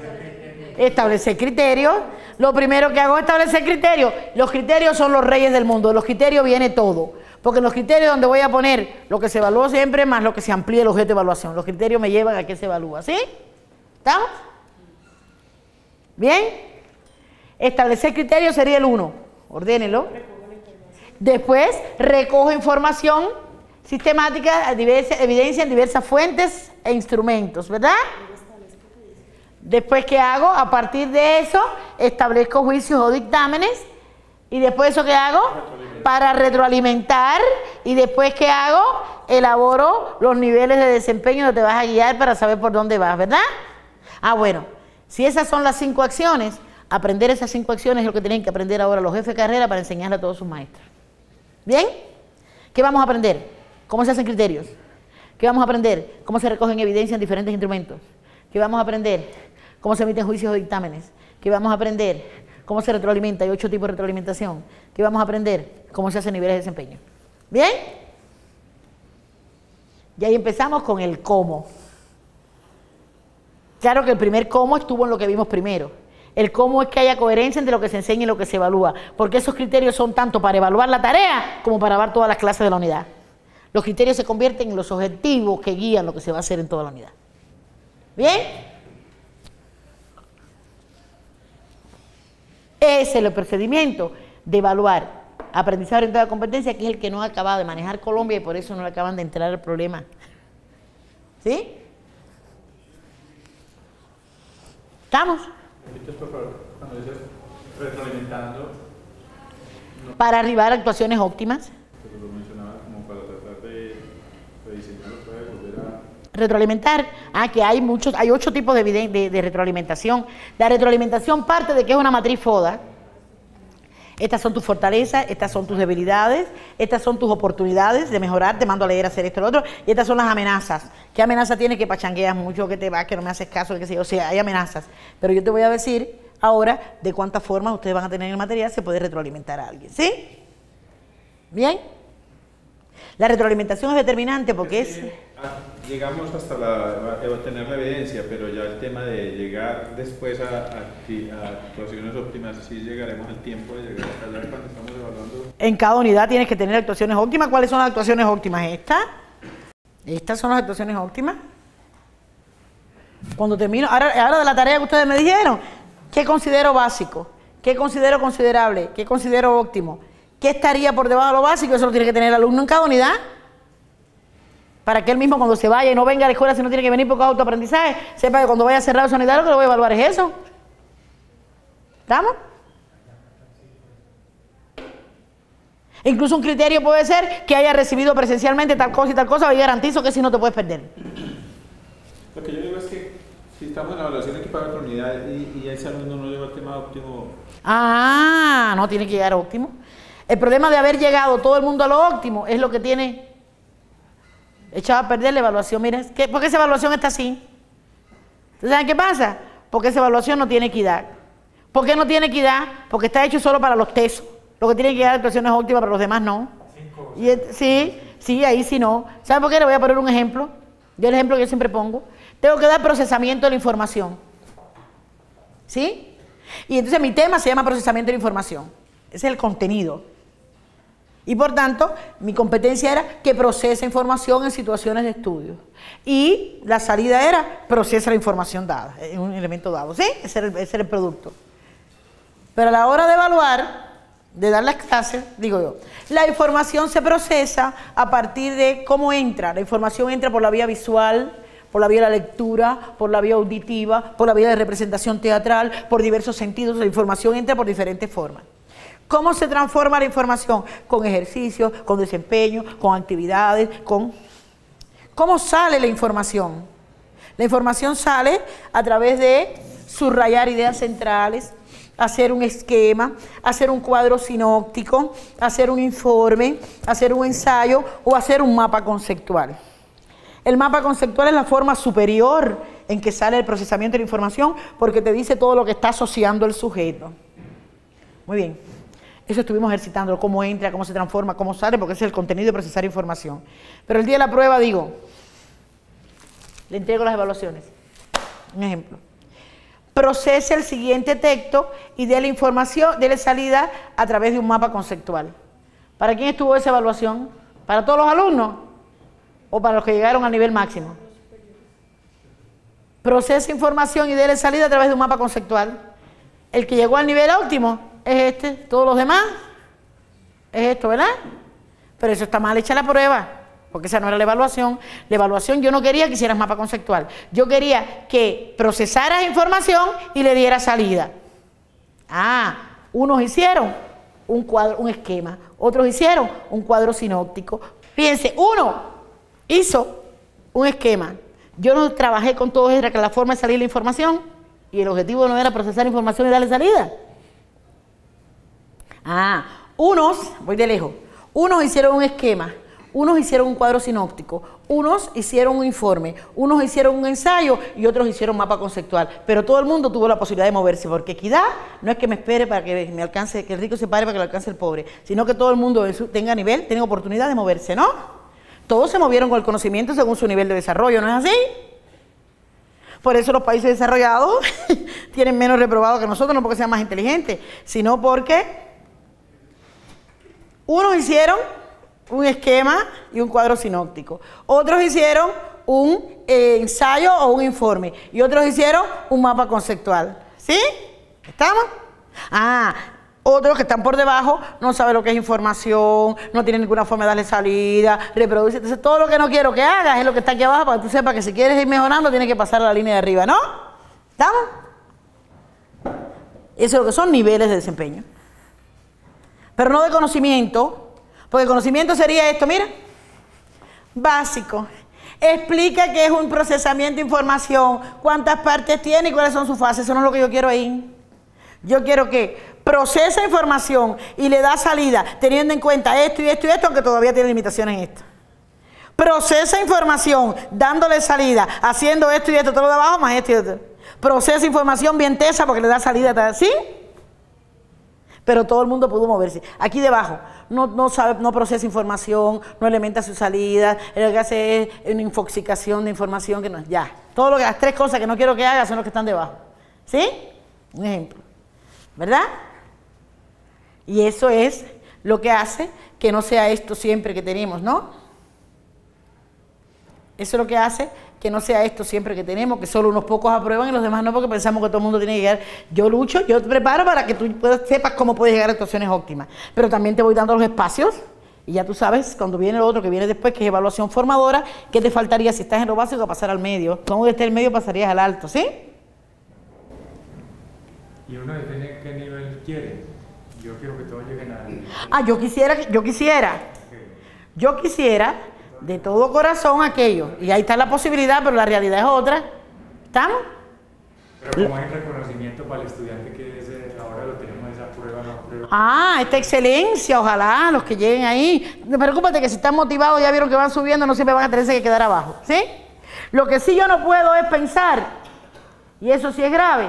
establecer criterios? Lo primero que hago es establecer criterios. Los criterios son los reyes del mundo. De los criterios viene todo. Porque los criterios donde voy a poner lo que se evalúa siempre más lo que se amplía el objeto de evaluación. Los criterios me llevan a qué se evalúa. ¿Sí? ¿Estamos? ¿Bien? Establecer criterios sería el uno. Ordénelo. Después recojo información sistemática, evidencia en diversas fuentes e instrumentos, ¿verdad? Después, ¿qué hago? A partir de eso, establezco juicios o dictámenes. Y después, ¿eso qué hago? Para retroalimentar. Y después, ¿qué hago? Elaboro los niveles de desempeño donde te vas a guiar para saber por dónde vas, ¿verdad? Ah, bueno. Si esas son las cinco acciones, aprender esas cinco acciones es lo que tienen que aprender ahora los jefes de carrera para enseñarle a todos sus maestros. ¿Bien? ¿Qué vamos a aprender? ¿Cómo se hacen criterios? ¿Qué vamos a aprender? ¿Cómo se recogen evidencia en diferentes instrumentos? ¿Qué vamos a aprender? ¿Cómo se emiten juicios o dictámenes? ¿Qué vamos a aprender? ¿Cómo se retroalimenta? Hay ocho tipos de retroalimentación. ¿Qué vamos a aprender? ¿Cómo se hacen niveles de desempeño? ¿Bien? Y ahí empezamos con el cómo. Claro que el primer cómo estuvo en lo que vimos primero. El cómo es que haya coherencia entre lo que se enseña y lo que se evalúa, porque esos criterios son tanto para evaluar la tarea como para evaluar todas las clases de la unidad. Los criterios se convierten en los objetivos que guían lo que se va a hacer en toda la unidad. ¿Bien? Ese es el procedimiento de evaluar aprendizaje orientado a competencia, que es el que no ha acabado de manejar Colombia y por eso no le acaban de entrar el problema. ¿Sí? ¿Estamos? Cuando dices retroalimentando, Para arribar a actuaciones óptimas. pero lo mencionaba como para tratar de rediseñar otra vez, volver a... Retroalimentar. Ah, que hay muchos, hay ocho tipos de, retroalimentación. La retroalimentación parte de que es una matriz FODA. Estas son tus fortalezas, estas son tus debilidades, estas son tus oportunidades de mejorar, te mando a leer, hacer esto, lo otro, y estas son las amenazas. ¿Qué amenaza tienes que pachangueas mucho, que te vas, que no me haces caso, que sé yo? O sea, hay amenazas. Pero yo te voy a decir ahora de cuántas formas ustedes van a tener el material, se puede retroalimentar a alguien. ¿Sí? ¿Bien? La retroalimentación es determinante porque es... Ah, Llegamos hasta la, a obtener la evidencia, pero ya el tema de llegar después a, actuaciones óptimas, sí llegaremos al tiempo de llegar hasta allá cuando estamos evaluando. En cada unidad tienes que tener actuaciones óptimas. ¿Cuáles son las actuaciones óptimas? ¿Estas? ¿Estas son las actuaciones óptimas? Cuando termino, ahora, ahora de la tarea que ustedes me dijeron, ¿qué considero básico? ¿Qué considero considerable? ¿Qué considero óptimo? ¿Qué estaría por debajo de lo básico? Eso lo tiene que tener el alumno en cada unidad. Para que él mismo cuando se vaya y no venga a la escuela, si no tiene que venir por causa de autoaprendizaje, sepa que cuando vaya a cerrar su unidad lo que lo voy a evaluar es eso. ¿Estamos? Incluso un criterio puede ser que haya recibido presencialmente tal cosa y tal cosa, y garantizo que si no te puedes perder. Lo que yo digo es que si estamos en la evaluación equipada de otra unidad y, y ese alumno no lleva el tema óptimo, Ah, no tiene que llegar a óptimo. El problema de haber llegado todo el mundo a lo óptimo es lo que tiene echado a perder la evaluación. Miren, ¿qué- ¿por qué esa evaluación está así? ¿Ustedes saben qué pasa? Porque esa evaluación no tiene equidad. ¿Por qué no tiene equidad? Porque está hecho solo para los tesos. Lo que tiene que llegar a actuaciones óptimas, para los demás no. Y es- sí, sí, ahí sí no. ¿Saben por qué? Le voy a poner un ejemplo. Yo el ejemplo que yo siempre pongo. Tengo que dar procesamiento de la información. ¿Sí? Y entonces mi tema se llama procesamiento de la información. Ese es el contenido. Y por tanto, mi competencia era que procesa información en situaciones de estudio. Y la salida era procesa la información dada, en un elemento dado. ¿Sí? Ese era, el, el producto. Pero a la hora de evaluar, de dar las clases, digo yo, la información se procesa a partir de cómo entra. La información entra por la vía visual, por la vía de la lectura, por la vía auditiva, por la vía de representación teatral, por diversos sentidos. La información entra por diferentes formas. ¿Cómo se transforma la información? Con ejercicios, con desempeño, con actividades, con... ¿Cómo sale la información? La información sale a través de subrayar ideas centrales, hacer un esquema, hacer un cuadro sinóptico, hacer un informe, hacer un ensayo o hacer un mapa conceptual. El mapa conceptual es la forma superior en que sale el procesamiento de la información porque te dice todo lo que está asociando el sujeto. Muy bien. Eso estuvimos ejercitando, cómo entra, cómo se transforma, cómo sale, porque ese es el contenido de procesar información. Pero el día de la prueba digo, le entrego las evaluaciones. Un ejemplo. Procese el siguiente texto y déle información, déle salida a través de un mapa conceptual. ¿Para quién estuvo esa evaluación? ¿Para todos los alumnos? ¿O para los que llegaron al nivel máximo? Procese información y déle salida a través de un mapa conceptual. El que llegó al nivel óptimo es este, todos los demás es esto, ¿verdad? Pero eso está mal hecha la prueba, porque esa no era la evaluación. La evaluación yo no quería que hicieras mapa conceptual, yo quería que procesaras información y le dieras salida. Ah, unos hicieron un cuadro, un esquema, otros hicieron un cuadro sinóptico. Fíjense, uno hizo un esquema. Yo no trabajé con todo, era que la forma de salir la información y el objetivo no era procesar información y darle salida. Ah, unos, voy de lejos, unos hicieron un esquema, unos hicieron un cuadro sinóptico, unos hicieron un informe, unos hicieron un ensayo y otros hicieron mapa conceptual. Pero todo el mundo tuvo la posibilidad de moverse, porque equidad no es que me espere para que me alcance, que el rico se pare para que lo alcance el pobre, sino que todo el mundo tenga nivel, tenga oportunidad de moverse, ¿no? Todos se movieron con el conocimiento según su nivel de desarrollo, ¿no es así? Por eso los países desarrollados tienen menos reprobados que nosotros, no porque sean más inteligentes, sino porque unos hicieron un esquema y un cuadro sinóptico, otros hicieron un eh, ensayo o un informe y otros hicieron un mapa conceptual. ¿Sí? ¿Estamos? Ah, Otros que están por debajo no saben lo que es información, no tienen ninguna forma de darle salida, reproducir. Entonces, todo lo que no quiero que hagas es lo que está aquí abajo para que tú sepas que si quieres ir mejorando, tienes que pasar a la línea de arriba, ¿no? ¿Estamos? Eso es lo que son niveles de desempeño. Pero no de conocimiento, porque conocimiento sería esto, mira, básico. Explica qué es un procesamiento de información, cuántas partes tiene y cuáles son sus fases. Eso no es lo que yo quiero ahí. Yo quiero que procesa información y le da salida teniendo en cuenta esto y esto y esto, aunque todavía tiene limitaciones en esto. Procesa información dándole salida, haciendo esto y esto, todo lo de abajo más esto y esto. Procesa información bien tesa porque le da salida, ¿sí? Pero todo el mundo pudo moverse. Aquí debajo, no, no, sabe, no procesa información, no alimenta su salida, lo que hace es una infoxicación de información que no es ya. Todo lo que las tres cosas que no quiero que haga son los que están debajo. ¿Sí? Un ejemplo. ¿Verdad? Y eso es lo que hace que no sea esto siempre que tenemos, ¿no? Eso es lo que hace que no sea esto siempre que tenemos, que solo unos pocos aprueban y los demás no, porque pensamos que todo el mundo tiene que llegar. Yo lucho, yo te preparo para que tú puedas, sepas cómo puedes llegar a actuaciones óptimas. Pero también te voy dando los espacios y ya tú sabes, cuando viene lo otro que viene después, que es evaluación formadora, ¿qué te faltaría si estás en lo básico a pasar al medio? ¿Cómo esté el medio pasarías al alto? ¿Sí? Y uno depende qué nivel quiere. Yo quiero que todos lleguen al... Ah, yo quisiera, yo quisiera, yo quisiera de todo corazón aquello. Y ahí está la posibilidad, pero la realidad es otra. ¿Estamos? Pero como hay reconocimiento para el estudiante que es, ahora lo tenemos esa prueba, no prueba. Ah, esta excelencia, ojalá los que lleguen ahí. No preocúpate que si están motivados, ya vieron que van subiendo, no siempre van a tenerse que quedar abajo. ¿Sí? Lo que sí yo no puedo es pensar, y eso sí es grave,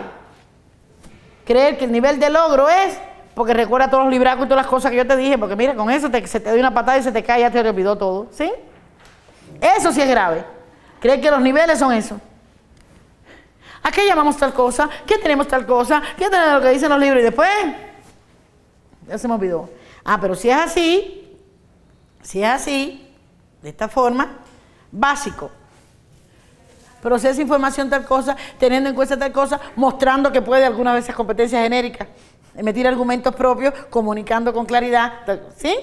creer que el nivel de logro es porque recuerda todos los libracos y todas las cosas que yo te dije, porque mira, con eso se te dio una patada y se te cae, ya te olvidó todo, ¿sí? Eso sí es grave. Creer que los niveles son eso. ¿A qué llamamos tal cosa? ¿Qué tenemos tal cosa? ¿Qué tenemos lo que dicen los libros? Y después, ya se me olvidó. Ah, pero si es así, si es así, de esta forma, básico. Procesa información tal cosa, teniendo en cuenta tal cosa, mostrando que puede alguna vez ser competencia genérica emitir argumentos propios, comunicando con claridad. ¿Sí?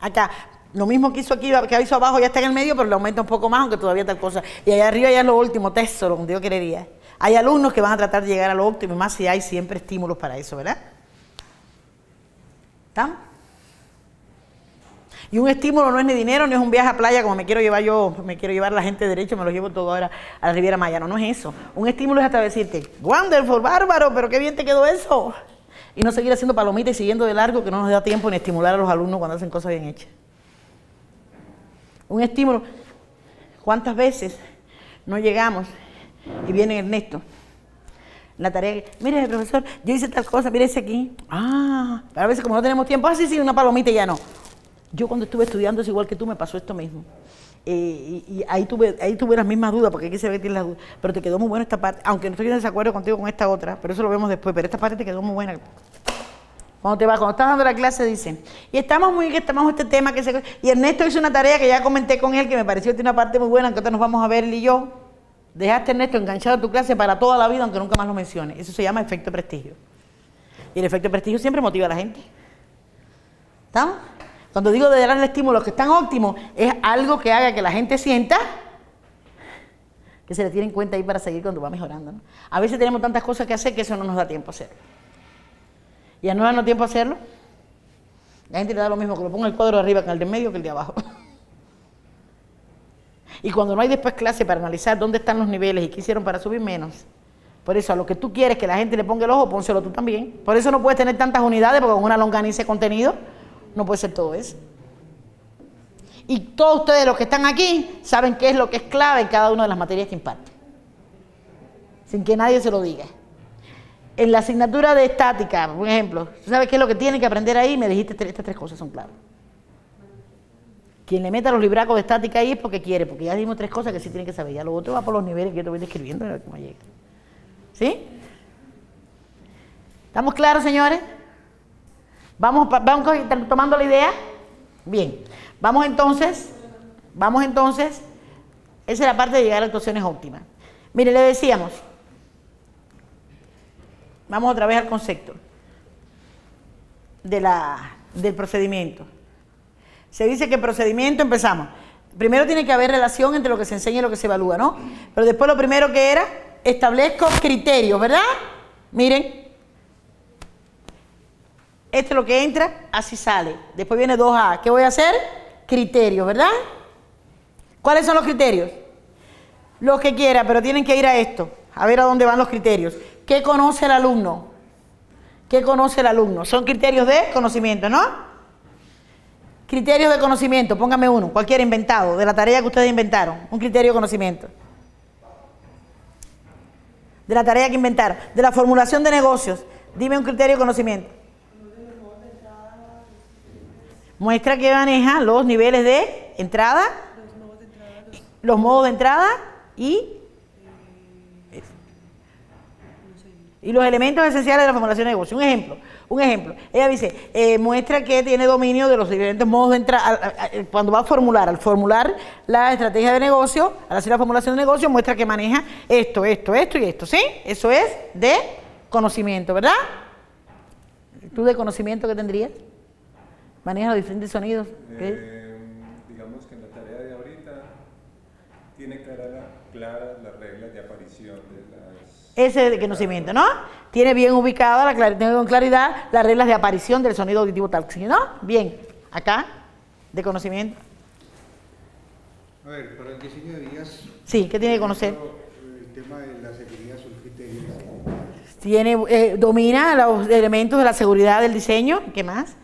Acá, lo mismo que hizo aquí, que hizo abajo, ya está en el medio, pero le aumenta un poco más, aunque todavía tal cosa. Y allá arriba ya es lo último, tesoro, donde yo querería. Hay alumnos que van a tratar de llegar a lo óptimo, y más si hay siempre estímulos para eso, ¿verdad? ¿Están? Y un estímulo no es ni dinero, ni es un viaje a playa como me quiero llevar yo, me quiero llevar la gente de derecho, me lo llevo todo ahora a la Riviera Maya. No, no es eso. Un estímulo es hasta decirte, wonderful, bárbaro, pero qué bien te quedó eso y no seguir haciendo palomitas y siguiendo de largo que no nos da tiempo ni estimular a los alumnos cuando hacen cosas bien hechas. Un estímulo. ¿Cuántas veces no llegamos y viene Ernesto? La tarea, mire profesor, yo hice tal cosa, mire ese aquí. Ah, a veces como no tenemos tiempo, ah, sí, sí, una palomita y ya no. Yo cuando estuve estudiando es igual que tú, me pasó esto mismo. Eh, y, ahí tuve ahí tuve las mismas dudas, porque aquí se ve que las dudas. Pero te quedó muy buena esta parte, aunque no estoy en desacuerdo contigo con esta otra, pero eso lo vemos después, pero esta parte te quedó muy buena. Cuando te vas, cuando estás dando la clase, dicen, y estamos muy que estamos este tema que se... Y Ernesto hizo una tarea que ya comenté con él, que me pareció que tiene una parte muy buena, que nos vamos a ver él y yo. Dejaste Ernesto enganchado a tu clase para toda la vida, aunque nunca más lo mencione. Eso se llama efecto prestigio. Y el efecto prestigio siempre motiva a la gente. ¿Estamos? Cuando digo de darle estímulos que están óptimos, es algo que haga que la gente sienta que se le tiene en cuenta ahí para seguir cuando va mejorando. A veces tenemos tantas cosas que hacer que eso no nos da tiempo a hacer. Y a no darnos tiempo a hacerlo, la gente le da lo mismo que lo ponga el cuadro de arriba que el de medio que el de abajo. Y cuando no hay después clase para analizar dónde están los niveles y qué hicieron para subir menos, por eso a lo que tú quieres que la gente le ponga el ojo, pónselo tú también. Por eso no puedes tener tantas unidades, porque con una longaniza de contenido no puede ser todo eso. Y todos ustedes los que están aquí saben qué es lo que es clave en cada una de las materias que imparten. Sin que nadie se lo diga. En la asignatura de estática, por ejemplo, ¿tú sabes qué es lo que tiene que aprender ahí? Me dijiste estas tres cosas son claras. Quien le meta los libracos de estática ahí es porque quiere, porque ya dimos tres cosas que sí tienen que saber. Ya lo otro va por los niveles que yo te voy describiendo. ¿Sí? ¿Estamos claros, señores? ¿Vamos, vamos tomando la idea? Bien. Vamos entonces, vamos entonces, esa es la parte de llegar a actuaciones óptimas. Mire, le decíamos, vamos otra vez al concepto. de la, del procedimiento. Se dice que procedimiento, empezamos. Primero tiene que haber relación entre lo que se enseña y lo que se evalúa, ¿no? Pero después lo primero que era, establezco criterios, ¿verdad? Miren, esto es lo que entra, así sale. Después viene 2A. ¿Qué voy a hacer? Criterios, ¿verdad? ¿Cuáles son los criterios? Los que quiera, pero tienen que ir a esto, a ver a dónde van los criterios. ¿Qué conoce el alumno? ¿Qué conoce el alumno? Son criterios de conocimiento, ¿no? Criterios de conocimiento, póngame uno, cualquiera inventado, de la tarea que ustedes inventaron, un criterio de conocimiento. De la tarea que inventaron, de la formulación de negocios, dime un criterio de conocimiento. Muestra que maneja los niveles de entrada, los modos de entrada y, y los elementos esenciales de la formulación de negocio. Un ejemplo, un ejemplo. Ella dice, eh, muestra que tiene dominio de los diferentes modos de entrada. Cuando va a formular, al formular la estrategia de negocio, al hacer la formulación de negocio, muestra que maneja esto, esto, esto y esto. ¿Sí? Eso es de conocimiento, ¿verdad? ¿Tú de conocimiento qué tendrías? Maneja los diferentes sonidos. Eh, digamos que en la tarea de ahorita tiene claras clara las reglas de Ese de conocimiento, ¿no? Tiene bien ubicada, la clar tiene con claridad las reglas de aparición del sonido auditivo tal, ¿no? Bien, acá, de conocimiento. A ver, para el diseño de vías... Sí, ¿qué tiene que conocer? El tema de la seguridad son criterios. Tiene, eh, domina los elementos de la seguridad del diseño, ¿qué más?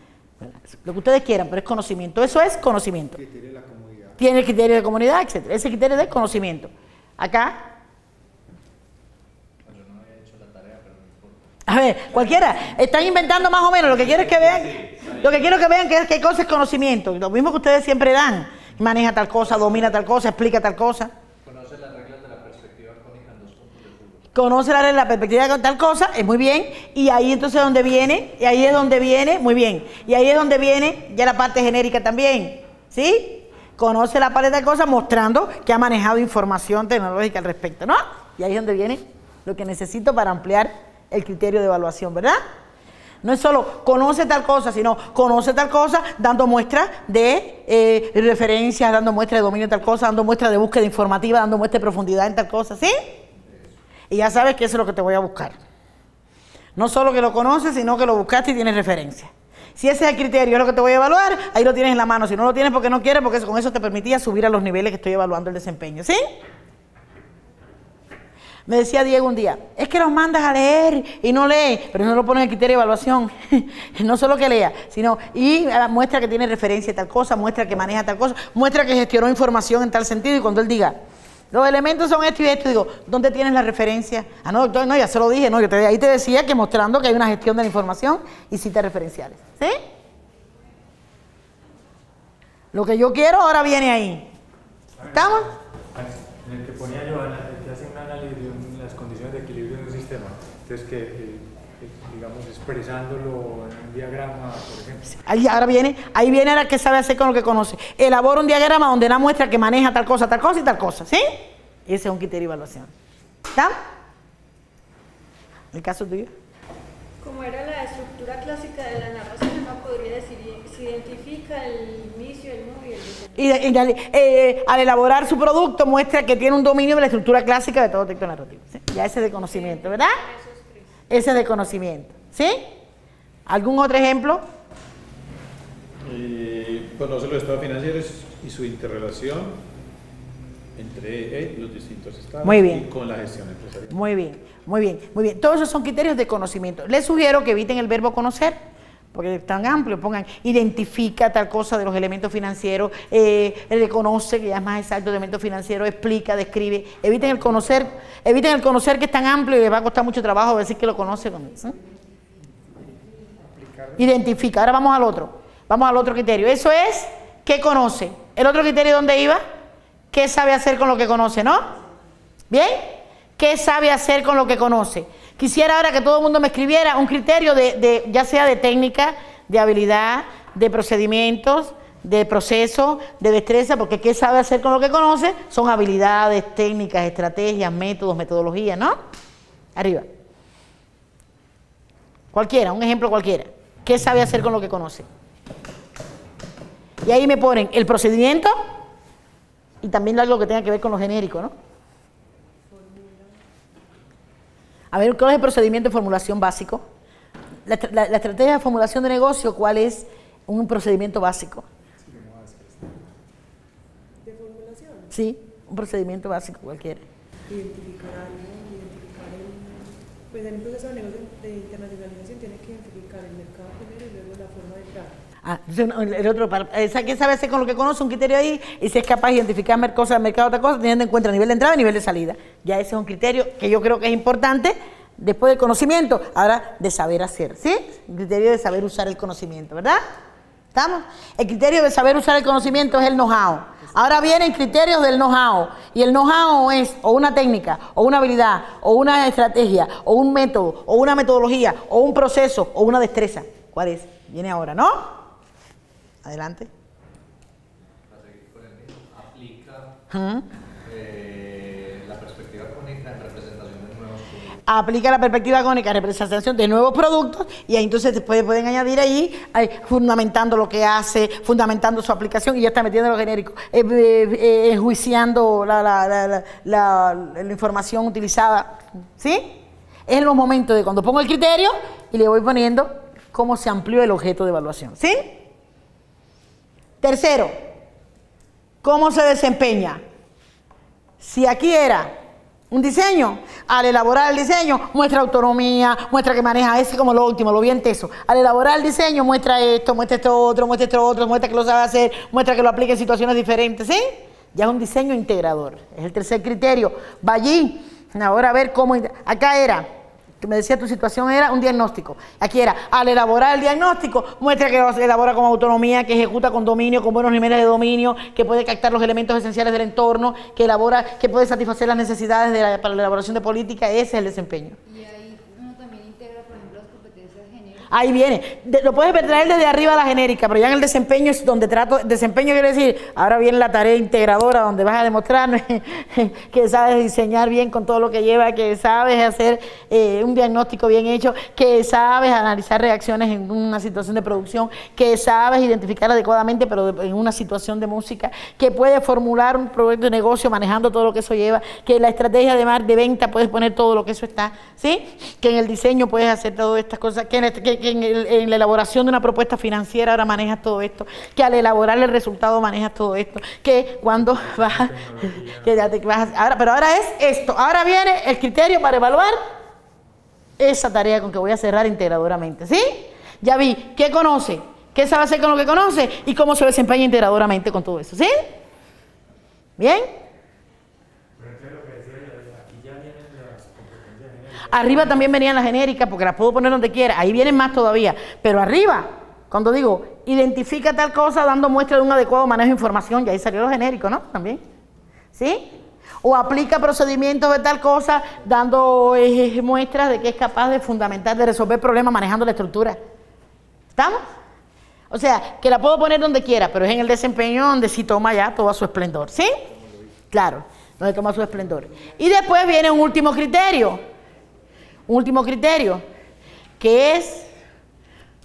Lo que ustedes quieran, pero es conocimiento. Eso es conocimiento. Criterio de la comunidad. Tiene el criterio de comunidad, etc. Ese criterio de conocimiento. Acá. A ver, cualquiera. Están inventando más o menos. Lo que quiero es que vean, lo que quiero que vean que es qué cosa es conocimiento. Lo mismo que ustedes siempre dan. Maneja tal cosa, domina tal cosa, explica tal cosa. Conoce las reglas de la perspectiva cónica en dos puntos de fútbol. Conoce la, la perspectiva de tal cosa, es muy bien. Y ahí entonces donde viene, y ahí es donde viene, muy bien. Y ahí es donde viene ya la parte genérica también. ¿Sí? Conoce la parte de tal cosa mostrando que ha manejado información tecnológica al respecto, ¿no? Y ahí es donde viene lo que necesito para ampliar el criterio de evaluación, ¿verdad? No es solo conoce tal cosa, sino conoce tal cosa dando muestras de eh, referencias, dando muestras de dominio de tal cosa, dando muestras de búsqueda informativa, dando muestras de profundidad en tal cosa, ¿sí? Y ya sabes que eso es lo que te voy a buscar. No solo que lo conoces, sino que lo buscaste y tienes referencia. Si ese es el criterio, es lo que te voy a evaluar, ahí lo tienes en la mano. Si no lo tienes porque no quieres, porque con eso te permitía subir a los niveles que estoy evaluando el desempeño, ¿sí? Me decía Diego un día, es que los mandas a leer y no lee, pero no lo pones en criterio de evaluación. no solo que lea, sino y ah, muestra que tiene referencia a tal cosa, muestra que maneja tal cosa, muestra que gestionó información en tal sentido y cuando él diga, los elementos son esto y esto, digo, ¿dónde tienes la referencia? Ah, no, doctor, no, ya se lo dije, no, yo ahí te decía que mostrando que hay una gestión de la información y citas referenciales. ¿Sí? Lo que yo quiero ahora viene ahí. ¿Estamos? En el que ponía yo, que hace un análisis de las condiciones de equilibrio de un sistema. Entonces, que, eh, digamos, expresándolo en un diagrama, por ejemplo. Ahí ahora viene, ahí viene la que sabe hacer con lo que conoce. Elabora un diagrama donde la muestra que maneja tal cosa, tal cosa y tal cosa. ¿Sí? Ese es un criterio de evaluación. ¿Está? ¿El caso tuyo? Como era la estructura clásica de la narración, no podría decir, se identifica el inicio, el nudo y el diseño. Y, de- y al, eh, al elaborar su producto muestra que tiene un dominio de la estructura clásica de todo texto narrativo. ¿sí? Ya ese es de conocimiento, ¿verdad? Ese es de conocimiento. ¿Sí? ¿Algún otro ejemplo? Eh, conoce los estados financieros y su interrelación entre eh, los distintos estados Muy bien. y con la gestión empresarial. Muy bien, muy bien, muy bien. Todos esos son criterios de conocimiento. Les sugiero que eviten el verbo conocer, porque es tan amplio. Pongan identifica tal cosa de los elementos financieros, eh, reconoce, que ya es más exacto, de elementos financieros, explica, describe. Eviten el conocer, eviten el conocer que es tan amplio y les va a costar mucho trabajo decir que lo conoce con eso. Identifica. Ahora vamos al otro. Vamos al otro criterio. Eso es ¿qué conoce? ¿El otro criterio dónde iba? ¿Qué sabe hacer con lo que conoce, no? ¿Bien? ¿Qué sabe hacer con lo que conoce? Quisiera ahora que todo el mundo me escribiera un criterio de, ya sea de técnica, de habilidad, de procedimientos, de proceso, de destreza, porque qué sabe hacer con lo que conoce son habilidades, técnicas, estrategias, métodos, metodologías, ¿no? Arriba. Cualquiera, un ejemplo cualquiera. ¿Qué sabe hacer con lo que conoce? Y ahí me ponen el procedimiento y también algo que tenga que ver con lo genérico, ¿no? A ver, ¿cuál es el procedimiento de formulación básico? La, la- la estrategia de formulación de negocio, ¿cuál es un procedimiento básico? ¿De formulación? Sí, un procedimiento básico cualquiera. Identificar algo, identificar el... Pues en un proceso de negocio de internacionalización tiene que identificar el mercado primero y luego la forma de entrar. Ah, el otro, eh, ¿sabe ¿qué sabe hacer con lo que conoce? Un criterio ahí y si es capaz de identificar cosas del mercado, otra cosa, teniendo en cuenta el nivel de entrada y nivel de salida. Ya ese es un criterio que yo creo que es importante después del conocimiento, ahora de saber hacer, ¿sí? El criterio de saber usar el conocimiento, ¿verdad? ¿Estamos? El criterio de saber usar el conocimiento es el know-how. Ahora vienen criterios del know-how. Y el know-how es o una técnica, o una habilidad, o una estrategia, o un método, o una metodología, o un proceso, o una destreza. ¿Cuál es? Viene ahora, ¿no? Adelante. Para seguir con el mismo, aplica eh, la perspectiva cónica en representación de nuevos productos. Aplica la perspectiva cónica, representación de nuevos productos y ahí entonces después pueden añadir ahí, ahí, fundamentando lo que hace, fundamentando su aplicación y ya está metiendo lo genérico, eh, eh, enjuiciando la, la- información utilizada. ¿Sí? Es en los momentos de cuando pongo el criterio y le voy poniendo cómo se amplió el objeto de evaluación. ¿Sí? Tercero, ¿cómo se desempeña? Si aquí era un diseño, al elaborar el diseño muestra autonomía, muestra que maneja ese como lo último, lo bien teso. Al elaborar el diseño muestra esto, muestra esto otro, muestra esto otro, muestra que lo sabe hacer, muestra que lo aplica en situaciones diferentes, ¿sí? Ya es un diseño integrador. Es el tercer criterio. Va allí. Ahora a ver cómo. Acá era, que me decía tu situación era un diagnóstico. Aquí era, al elaborar el diagnóstico, muestra que lo elabora con autonomía, que ejecuta con dominio, con buenos niveles de dominio, que puede captar los elementos esenciales del entorno, que elabora, que puede satisfacer las necesidades de la- para la elaboración de política. Ese es el desempeño ahí uno también integra, por ejemplo, las competencias genéricas. Ahí viene. Lo puedes traer desde arriba a la genérica, pero ya en el desempeño es donde trato. Desempeño quiere decir, ahora viene la tarea integradora, donde vas a demostrar que sabes diseñar bien con todo lo que lleva, que sabes hacer eh, un diagnóstico bien hecho, que sabes analizar reacciones en una situación de producción, que sabes identificar adecuadamente, pero en una situación de música, que puedes formular un proyecto de negocio manejando todo lo que eso lleva, que la estrategia de mar de venta puedes poner todo lo que eso está, ¿sí? Que en el diseño puedes hacer todas estas cosas, que en, este- que- en la elaboración de una propuesta financiera ahora manejas todo esto, que al elaborar el resultado manejas todo esto, que cuando vas, ya te vas ahora, pero ahora es esto, ahora viene el criterio para evaluar esa tarea con que voy a cerrar integradoramente, ¿sí? Ya vi qué conoce, qué sabe hacer con lo que conoce y cómo se desempeña integradoramente con todo eso, ¿sí? ¿Bien? Arriba también venían las genéricas porque las puedo poner donde quiera, ahí vienen más todavía, pero arriba, cuando digo, identifica tal cosa dando muestra de un adecuado manejo de información, ya ahí salió lo genérico, ¿no? También, ¿sí? O aplica procedimientos de tal cosa dando eh, muestras de que es capaz de fundamentar, de resolver problemas manejando la estructura. ¿Estamos? O sea, que la puedo poner donde quiera, pero es en el desempeño donde sí toma ya todo su esplendor, ¿sí? Claro, donde toma su esplendor. Y después viene un último criterio, último criterio, que es,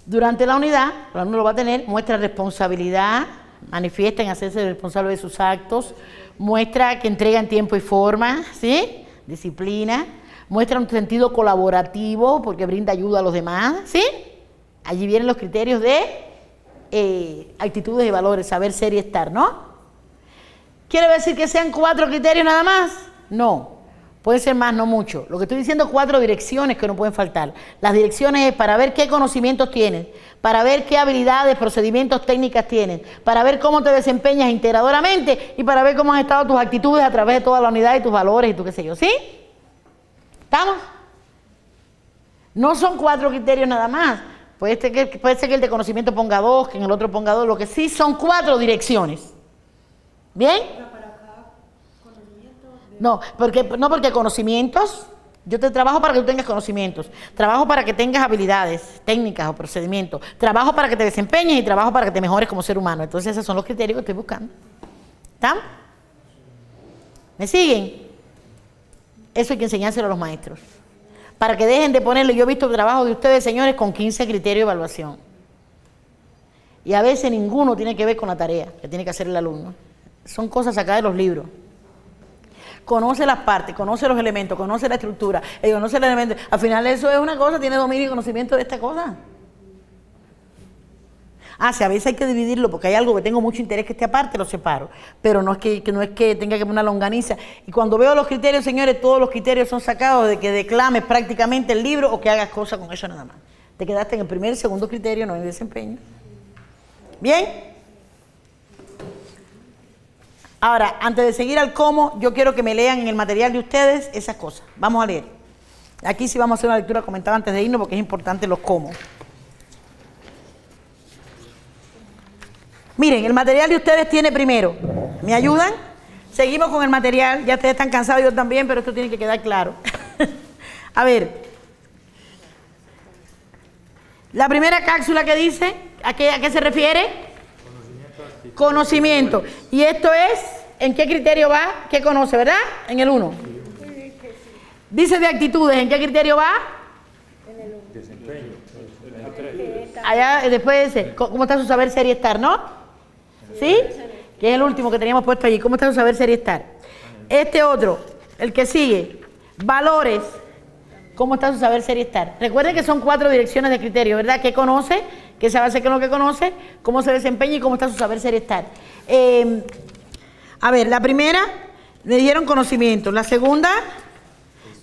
durante la unidad, el alumno lo va a tener, muestra responsabilidad, manifiesta en hacerse responsable de sus actos, muestra que entrega en tiempo y forma, ¿sí? Disciplina, muestra un sentido colaborativo porque brinda ayuda a los demás, ¿sí? Allí vienen los criterios de eh, actitudes y valores, saber ser y estar, ¿no? ¿Quiere decir que sean cuatro criterios nada más? No. Puede ser más, no mucho. Lo que estoy diciendo, cuatro direcciones que no pueden faltar. Las direcciones es para ver qué conocimientos tienes, para ver qué habilidades, procedimientos, técnicas tienes, para ver cómo te desempeñas integradoramente y para ver cómo han estado tus actitudes a través de toda la unidad y tus valores y tu qué sé yo. ¿Sí? ¿Estamos? No son cuatro criterios nada más. Puede ser, que, puede ser que el de conocimiento ponga dos, que en el otro ponga dos. Lo que sí son cuatro direcciones. ¿Bien? No, porque, no porque conocimientos, yo te trabajo para que tú tengas conocimientos, trabajo para que tengas habilidades técnicas o procedimientos, trabajo para que te desempeñes y trabajo para que te mejores como ser humano. Entonces esos son los criterios que estoy buscando. ¿Están? ¿Me siguen? Eso hay que enseñárselo a los maestros. Para que dejen de ponerle, yo he visto trabajos de ustedes, señores, con 15 criterios de evaluación. Y a veces ninguno tiene que ver con la tarea que tiene que hacer el alumno. Son cosas sacadas de los libros. Conoce las partes, conoce los elementos, conoce la estructura, eh, conoce el elemento. Al final eso es una cosa, tiene dominio y conocimiento de esta cosa. Ah, si a veces hay que dividirlo porque hay algo que tengo mucho interés que esté aparte, lo separo. Pero no es que, no es que tenga que poner una longaniza. Y cuando veo los criterios, señores, todos los criterios son sacados de que declames prácticamente el libro o que hagas cosas con eso nada más. Te quedaste en el primer y segundo criterio, no en desempeño. ¿Bien? Ahora, antes de seguir al cómo, yo quiero que me lean en el material de ustedes esas cosas. Vamos a leer. Aquí sí vamos a hacer una lectura comentada antes de irnos porque es importante los cómo. Miren, el material de ustedes tiene primero. ¿Me ayudan? Seguimos con el material. Ya ustedes están cansados, yo también, pero esto tiene que quedar claro. a ver. La primera cápsula que dice, ¿a qué, a qué se refiere? Conocimiento. Y esto es, ¿en qué criterio va? ¿Qué conoce, verdad? En el 1. Dice de actitudes, ¿en qué criterio va? Desempeño. Allá después dice, ¿cómo está su saber ser y estar, no? ¿Sí? Que es el último que teníamos puesto allí. ¿Cómo está su saber ser y estar? Este otro, el que sigue, valores. ¿Cómo está su saber ser y estar? Recuerden que son cuatro direcciones de criterio, ¿verdad? ¿Qué conoce? ¿Qué sabe hacer con lo que conoce? ¿Cómo se desempeña y cómo está su saber ser y estar? Eh, a ver, la primera, le dieron conocimiento. La segunda,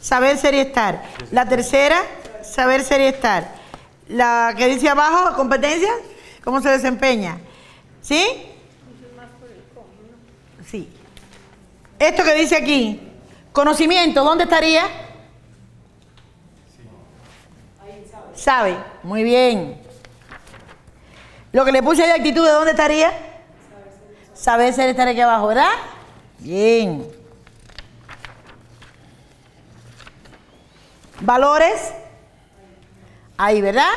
saber ser y estar. La tercera, saber ser y estar. La que dice abajo, competencia, ¿cómo se desempeña? ¿Sí? Sí. Esto que dice aquí, conocimiento, ¿dónde estaría? Sabe, muy bien. Lo que le puse de actitud, ¿de dónde estaría? Saber ser estar aquí abajo, ¿verdad? Bien. Valores. Ahí, ¿verdad?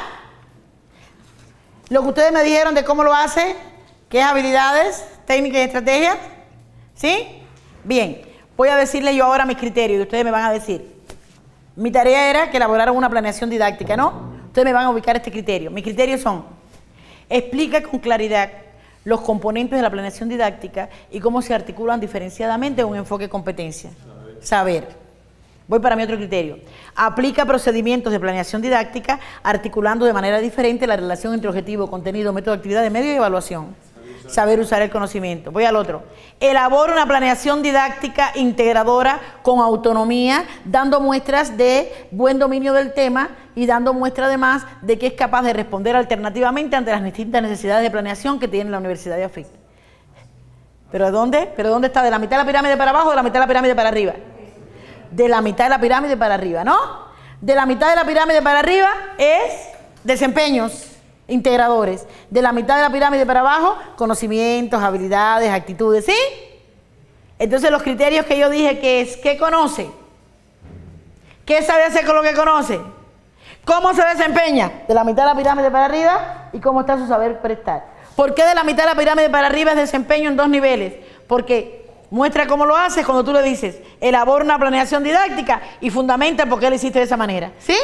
Lo que ustedes me dijeron de cómo lo hace, qué es habilidades, técnicas y estrategias. ¿Sí? Bien. Voy a decirle yo ahora mis criterios y ustedes me van a decir. Mi tarea era que elaboraran una planeación didáctica, ¿no? Ustedes me van a ubicar este criterio. Mis criterios son, explica con claridad los componentes de la planeación didáctica y cómo se articulan diferenciadamente en un enfoque competencia. Saber. Voy para mi otro criterio. Aplica procedimientos de planeación didáctica articulando de manera diferente la relación entre objetivo, contenido, método, actividad de medio y evaluación. Saber usar el conocimiento. Voy al otro. Elabora una planeación didáctica integradora con autonomía, dando muestras de buen dominio del tema y dando muestra además de que es capaz de responder alternativamente ante las distintas necesidades de planeación que tiene la Universidad de AFIC. ¿Pero dónde? ¿Pero dónde está? ¿De la mitad de la pirámide para abajo o de la mitad de la pirámide para arriba? De la mitad de la pirámide para arriba, ¿no? De la mitad de la pirámide para arriba es desempeños integradores. De la mitad de la pirámide para abajo, conocimientos, habilidades, actitudes, ¿sí? Entonces los criterios que yo dije que es, ¿qué conoce? ¿Qué sabe hacer con lo que conoce? ¿Cómo se desempeña? De la mitad de la pirámide para arriba y cómo está su saber prestar. ¿Por qué de la mitad de la pirámide para arriba es desempeño en dos niveles? Porque muestra cómo lo haces cuando tú le dices, elabora una planeación didáctica y fundamenta por qué lo hiciste de esa manera. ¿Sí?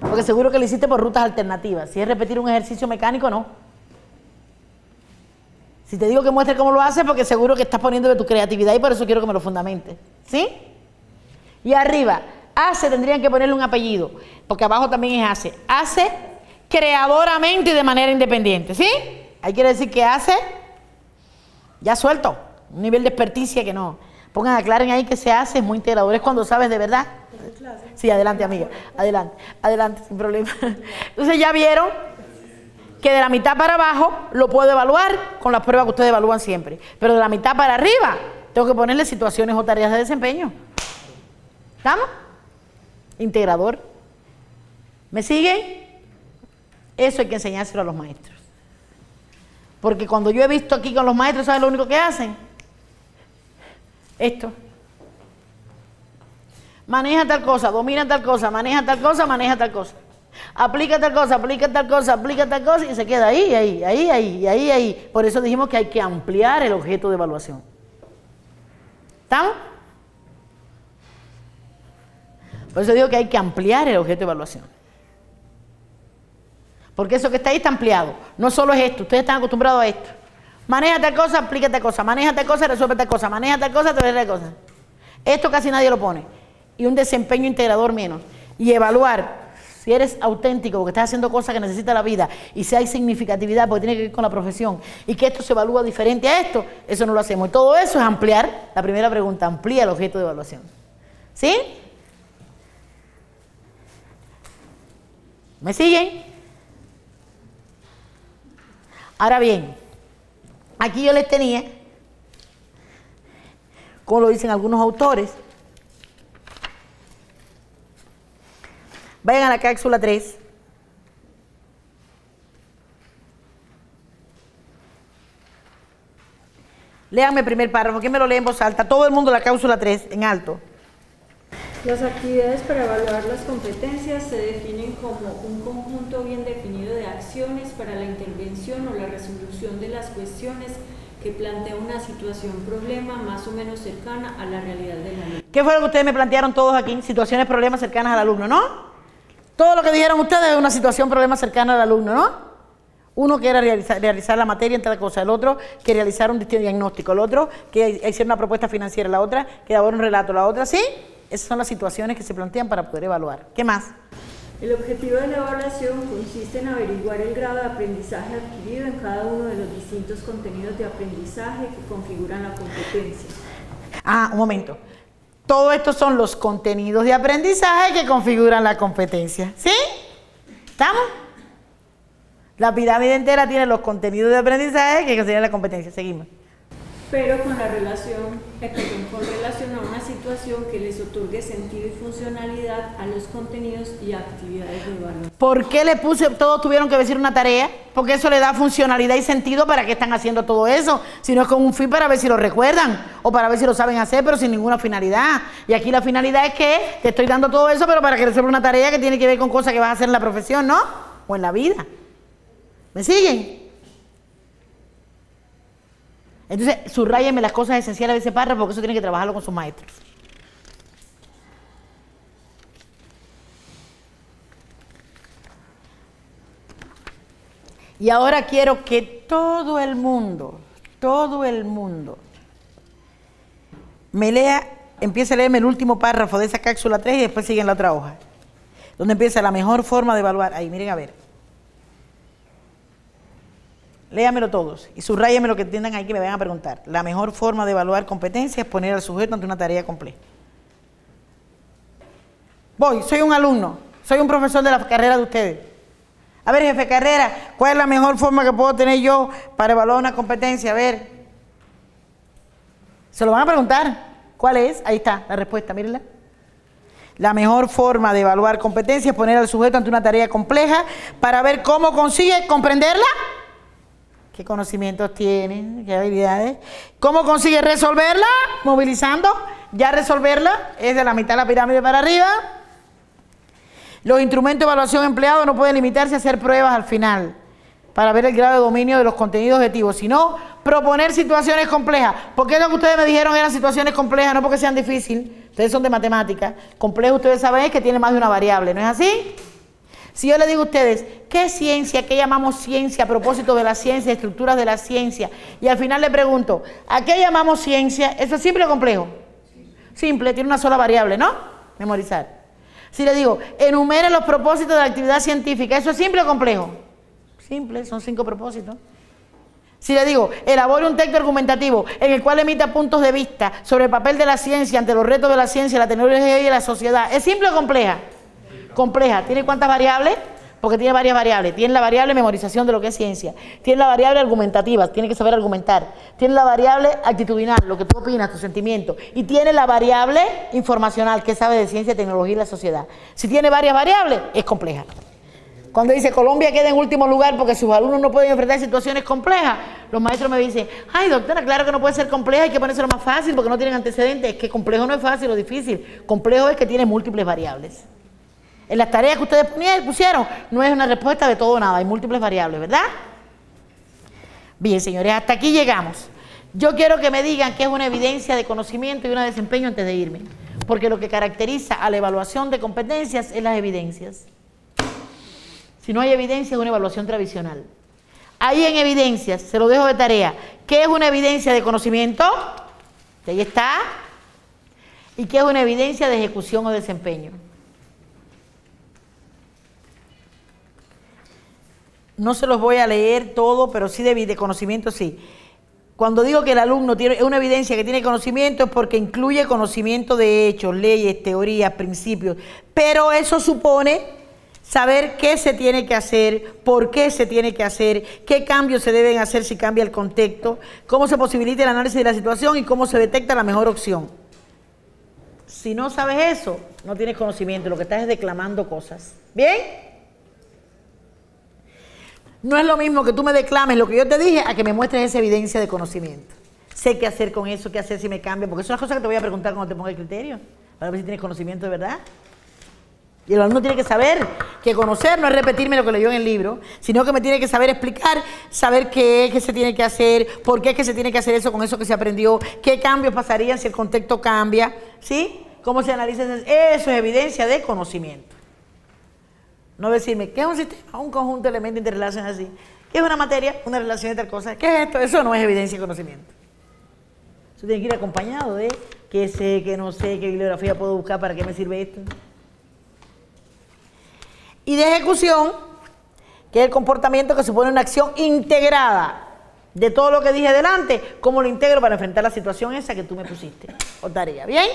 Porque seguro que lo hiciste por rutas alternativas. Si es repetir un ejercicio mecánico, no. Si te digo que muestre cómo lo haces, porque seguro que estás poniendo de tu creatividad y por eso quiero que me lo fundamente. ¿Sí? Y arriba, hace, tendrían que ponerle un apellido, porque abajo también es hace. Hace creadoramente y de manera independiente. ¿Sí? Ahí quiere decir que hace, ya suelto, un nivel de experticia que no. Pongan, aclaren ahí que se hace, es muy integrador, es cuando sabes de verdad. Sí, adelante, amiga. Adelante, adelante, sin problema. Entonces ya vieron que de la mitad para abajo lo puedo evaluar con las pruebas que ustedes evalúan siempre. Pero de la mitad para arriba tengo que ponerle situaciones o tareas de desempeño. ¿Estamos? Integrador. ¿Me siguen? Eso hay que enseñárselo a los maestros. Porque cuando yo he visto aquí con los maestros, ¿saben lo único que hacen? Esto. Maneja tal cosa, domina tal cosa, maneja tal cosa, maneja tal cosa. Aplica tal cosa, aplica tal cosa, aplica tal cosa y se queda ahí, ahí, ahí, ahí, ahí, ahí. Por eso dijimos que hay que ampliar el objeto de evaluación. ¿Estamos? Por eso digo que hay que ampliar el objeto de evaluación. Porque eso que está ahí está ampliado. No solo es esto, ustedes están acostumbrados a esto. Maneja tal cosa, aplica tal cosa. Maneja tal cosa, resuelve tal cosa. Maneja tal cosa, resuelve tal cosa. Esto casi nadie lo pone. Y un desempeño integrador menos. Y evaluar si eres auténtico, porque estás haciendo cosas que necesita la vida, y si hay significatividad, porque tiene que ver con la profesión, y que esto se evalúa diferente a esto, eso no lo hacemos. Y todo eso es ampliar, la primera pregunta, amplía el objeto de evaluación. ¿Sí? ¿Me siguen? Ahora bien, aquí yo les tenía, como lo dicen algunos autores, vayan a la cápsula 3. Léanme el primer párrafo, ¿quién me lo lee en voz alta? Todo el mundo la cápsula 3, en alto. Las actividades para evaluar las competencias se definen como un conjunto bien definido de acciones para la intervención o la resolución de las cuestiones que plantea una situación problema más o menos cercana a la realidad del alumno. ¿Qué fue lo que ustedes me plantearon todos aquí? Situaciones, problemas cercanas al alumno, ¿no? Todo lo que dijeron ustedes es una situación, problema cercana al alumno, ¿no? Uno que era realizar, realizar la materia en tal cosa, el otro que realizar un diagnóstico, el otro que hiciera una propuesta financiera, la otra que elaborar un relato, la otra, ¿sí? Esas son las situaciones que se plantean para poder evaluar. ¿Qué más? El objetivo de la evaluación consiste en averiguar el grado de aprendizaje adquirido en cada uno de los distintos contenidos de aprendizaje que configuran la competencia. Ah, un momento. Todo estos son los contenidos de aprendizaje que configuran la competencia. ¿Sí? ¿Estamos? La pirámide entera tiene los contenidos de aprendizaje que configuran la competencia. Seguimos pero con la relación, con relación a una situación que les otorgue sentido y funcionalidad a los contenidos y actividades de valor. ¿Por qué le puse, todos tuvieron que decir una tarea? Porque eso le da funcionalidad y sentido para qué están haciendo todo eso, si no es con un fin para ver si lo recuerdan o para ver si lo saben hacer, pero sin ninguna finalidad. Y aquí la finalidad es que te estoy dando todo eso, pero para que resuelva una tarea que tiene que ver con cosas que vas a hacer en la profesión, ¿no? O en la vida. ¿Me siguen? Entonces, subrayenme las cosas esenciales de ese párrafo porque eso tiene que trabajarlo con sus maestros. Y ahora quiero que todo el mundo, todo el mundo, me lea, empiece a leerme el último párrafo de esa cápsula 3 y después sigue en la otra hoja. Donde empieza la mejor forma de evaluar. Ahí, miren a ver. Léamelo todos y subrayame lo que entiendan ahí que me vayan a preguntar. La mejor forma de evaluar competencia es poner al sujeto ante una tarea compleja. Voy, soy un alumno, soy un profesor de la carrera de ustedes. A ver, jefe carrera, ¿cuál es la mejor forma que puedo tener yo para evaluar una competencia? A ver. Se lo van a preguntar. ¿Cuál es? Ahí está la respuesta, mírenla. La mejor forma de evaluar competencia es poner al sujeto ante una tarea compleja para ver cómo consigue comprenderla qué conocimientos tiene, qué habilidades. ¿Cómo consigue resolverla? Movilizando. Ya resolverla es de la mitad de la pirámide para arriba. Los instrumentos de evaluación empleados no pueden limitarse a hacer pruebas al final para ver el grado de dominio de los contenidos objetivos, sino proponer situaciones complejas. ¿Por qué lo que ustedes me dijeron eran situaciones complejas? No porque sean difíciles, ustedes son de matemáticas. Complejo ustedes saben que tiene más de una variable, ¿no es así? Si yo le digo a ustedes, ¿qué ciencia, qué llamamos ciencia a propósito de la ciencia, estructuras de la ciencia? Y al final le pregunto, ¿a qué llamamos ciencia? ¿Eso es simple o complejo? Simple, tiene una sola variable, ¿no? Memorizar. Si le digo, enumere los propósitos de la actividad científica, ¿eso es simple o complejo? Simple, son cinco propósitos. Si le digo, elabore un texto argumentativo en el cual emita puntos de vista sobre el papel de la ciencia ante los retos de la ciencia, la tecnología y la sociedad, ¿es simple o compleja? Compleja. ¿Tiene cuántas variables? Porque tiene varias variables. Tiene la variable memorización de lo que es ciencia. Tiene la variable argumentativa, tiene que saber argumentar. Tiene la variable actitudinal, lo que tú opinas, tus sentimientos. Y tiene la variable informacional, que sabe de ciencia, tecnología y la sociedad. Si tiene varias variables, es compleja. Cuando dice Colombia queda en último lugar porque sus alumnos no pueden enfrentar situaciones complejas, los maestros me dicen, ay doctora, claro que no puede ser compleja, hay que ponérselo más fácil porque no tienen antecedentes. Es que complejo no es fácil o difícil, complejo es que tiene múltiples variables. En las tareas que ustedes pusieron, no es una respuesta de todo o nada, hay múltiples variables, ¿verdad? Bien, señores, hasta aquí llegamos. Yo quiero que me digan qué es una evidencia de conocimiento y de desempeño antes de irme, porque lo que caracteriza a la evaluación de competencias es las evidencias. Si no hay evidencia, es una evaluación tradicional. Ahí en evidencias, se lo dejo de tarea. ¿Qué es una evidencia de conocimiento? Ahí está. ¿Y qué es una evidencia de ejecución o desempeño? No se los voy a leer todo, pero sí de, de conocimiento sí. Cuando digo que el alumno tiene una evidencia que tiene conocimiento es porque incluye conocimiento de hechos, leyes, teorías, principios. Pero eso supone saber qué se tiene que hacer, por qué se tiene que hacer, qué cambios se deben hacer si cambia el contexto, cómo se posibilita el análisis de la situación y cómo se detecta la mejor opción. Si no sabes eso, no tienes conocimiento, lo que estás es declamando cosas. ¿Bien? No es lo mismo que tú me declames lo que yo te dije a que me muestres esa evidencia de conocimiento. Sé qué hacer con eso, qué hacer si me cambia, porque es una cosa que te voy a preguntar cuando te ponga el criterio, para ver si tienes conocimiento de verdad. Y el alumno tiene que saber que conocer no es repetirme lo que leyó en el libro, sino que me tiene que saber explicar, saber qué es que se tiene que hacer, por qué es que se tiene que hacer eso con eso que se aprendió, qué cambios pasarían si el contexto cambia, ¿sí? ¿Cómo se analiza? Eso es evidencia de conocimiento. No decirme, ¿qué es un sistema? Un conjunto de elementos interrelaciones así. ¿Qué es una materia? Una relación entre cosas. ¿Qué es esto? Eso no es evidencia de conocimiento. Eso tiene que ir acompañado de qué sé, qué no sé, qué bibliografía puedo buscar, para qué me sirve esto. Y de ejecución, que es el comportamiento que supone una acción integrada de todo lo que dije delante, cómo lo integro para enfrentar la situación esa que tú me pusiste, o tarea. ¿Bien?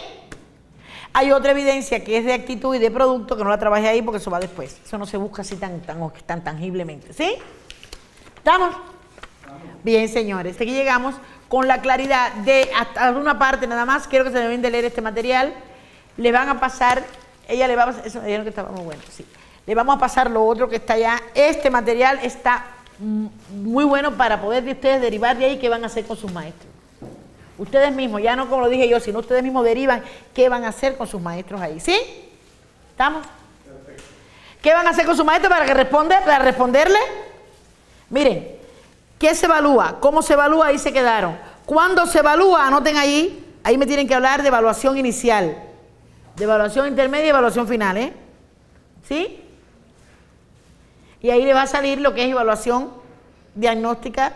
Hay otra evidencia que es de actitud y de producto que no la trabajé ahí porque eso va después. Eso no se busca así tan, tan, tan tangiblemente. ¿Sí? ¿Estamos? Bien, señores. Aquí llegamos con la claridad de hasta una parte nada más. Quiero que se deben de leer este material. Le van a pasar, ella le va a pasar, eso dijeron que estaba muy bueno, sí. Le vamos a pasar lo otro que está allá. Este material está muy bueno para poder de ustedes derivar de ahí qué van a hacer con sus maestros. Ustedes mismos, ya no como lo dije yo, sino ustedes mismos derivan qué van a hacer con sus maestros ahí. ¿Sí? ¿Estamos? ¿Qué van a hacer con sus maestros para que responde, para responderle? Miren, ¿qué se evalúa? ¿Cómo se evalúa? Ahí se quedaron. ¿Cuándo se evalúa? Anoten ahí. Ahí me tienen que hablar de evaluación inicial, de evaluación intermedia y evaluación final, ¿eh? ¿Sí? Y ahí le va a salir lo que es evaluación diagnóstica,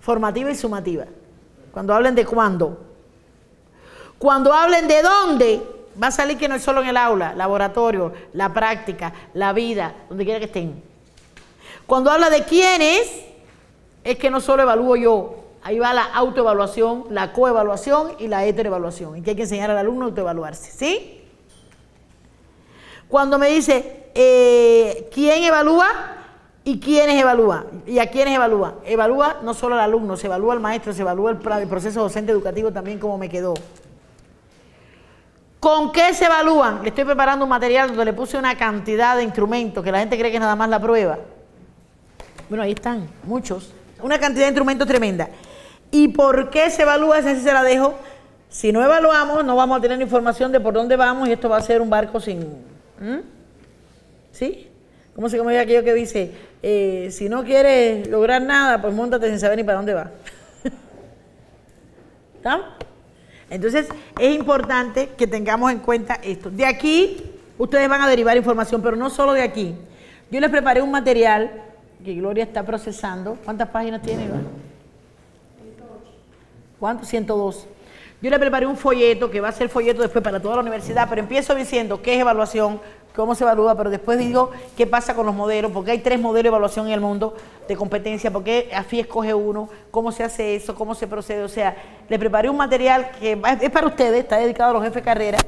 formativa y sumativa. Cuando hablen de cuándo. Cuando hablen de dónde, va a salir que no es solo en el aula, laboratorio, la práctica, la vida, donde quiera que estén. Cuando habla de quiénes, es que no solo evalúo yo, ahí va la autoevaluación, la coevaluación y la heteroevaluación. Y que hay que enseñar al alumno a autoevaluarse, ¿sí? Cuando me dice, eh, ¿quién evalúa? ¿Y quiénes evalúan? ¿Y a quiénes evalúa? Evalúa no solo al alumno, se evalúa al maestro, se evalúa el, proceso docente educativo también como me quedó. ¿Con qué se evalúan? Le estoy preparando un material donde le puse una cantidad de instrumentos que la gente cree que es nada más la prueba. Bueno, ahí están, muchos. Una cantidad de instrumentos tremenda. ¿Y por qué se evalúa? Esa sí se la dejo. Si no evaluamos, no vamos a tener información de por dónde vamos y esto va a ser un barco sin... ¿Sí? ¿Cómo se llama aquello que dice? Eh, si no quieres lograr nada, pues montate sin saber ni para dónde va. ¿Está? Entonces, es importante que tengamos en cuenta esto. De aquí, ustedes van a derivar información, pero no solo de aquí. Yo les preparé un material que Gloria está procesando. ¿Cuántas páginas tiene, Iván? ¿Cuántos? 102. Yo le preparé un folleto que va a ser folleto después para toda la universidad, pero empiezo diciendo qué es evaluación, cómo se evalúa, pero después digo qué pasa con los modelos, porque hay tres modelos de evaluación en el mundo de competencia, porque AFI escoge uno, cómo se hace eso, cómo se procede. O sea, le preparé un material que es para ustedes, está dedicado a los jefes de carrera,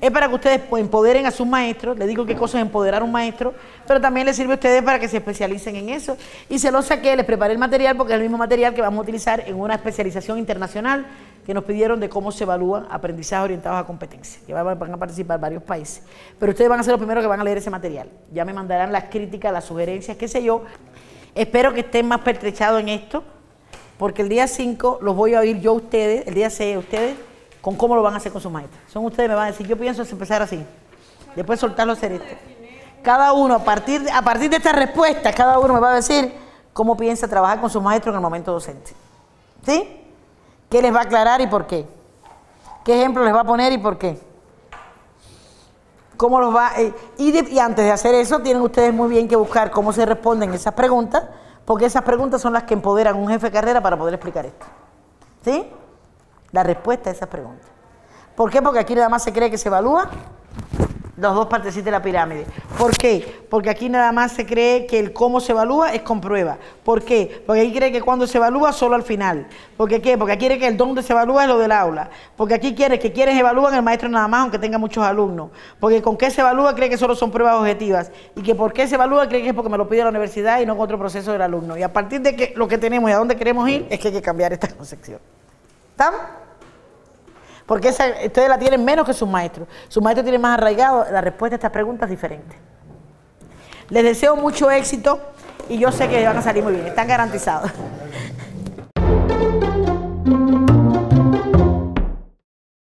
es para que ustedes pues, empoderen a sus maestros, les digo qué cosa es empoderar a un maestro, pero también les sirve a ustedes para que se especialicen en eso. Y se lo saqué, les preparé el material porque es el mismo material que vamos a utilizar en una especialización internacional que nos pidieron de cómo se evalúan aprendizajes orientados a competencia, que van a participar varios países. Pero ustedes van a ser los primeros que van a leer ese material. Ya me mandarán las críticas, las sugerencias, qué sé yo. Espero que estén más pertrechados en esto, porque el día 5 los voy a oír yo a ustedes, el día 6 a ustedes, con cómo lo van a hacer con su maestros. Son ustedes me van a decir, yo pienso empezar así, después soltarlo a hacer esto. Cada uno, a partir, a partir de esta respuesta, cada uno me va a decir cómo piensa trabajar con su maestro en el momento docente. ¿Sí? ¿Qué les va a aclarar y por qué? ¿Qué ejemplo les va a poner y por qué? cómo los va. eh, y, antes de hacer eso, tienen ustedes muy bien que buscar cómo se responden esas preguntas, porque esas preguntas son las que empoderan un jefe de carrera para poder explicar esto. ¿Sí? La respuesta a esas preguntas. ¿Por qué? Porque aquí nada más se cree que se evalúa los dos partecitas de la pirámide. ¿Por qué? Porque aquí nada más se cree que el cómo se evalúa es con prueba. ¿Por qué? Porque aquí cree que cuando se evalúa solo al final. ¿Por qué? Porque aquí quiere que el dónde se evalúa es lo del aula. Porque aquí quiere que quienes evalúan el maestro nada más aunque tenga muchos alumnos. Porque con qué se evalúa cree que solo son pruebas objetivas. Y que por qué se evalúa cree que es porque me lo pide la universidad y no con otro proceso del alumno. Y a partir de que lo que tenemos y a dónde queremos ir es que hay que cambiar esta concepción. ¿Estamos? Porque ustedes la tienen menos que sus maestros. Sus maestros tienen más arraigado la respuesta a estas preguntas diferentes. Les deseo mucho éxito y yo sé que van a salir muy bien. Están garantizados.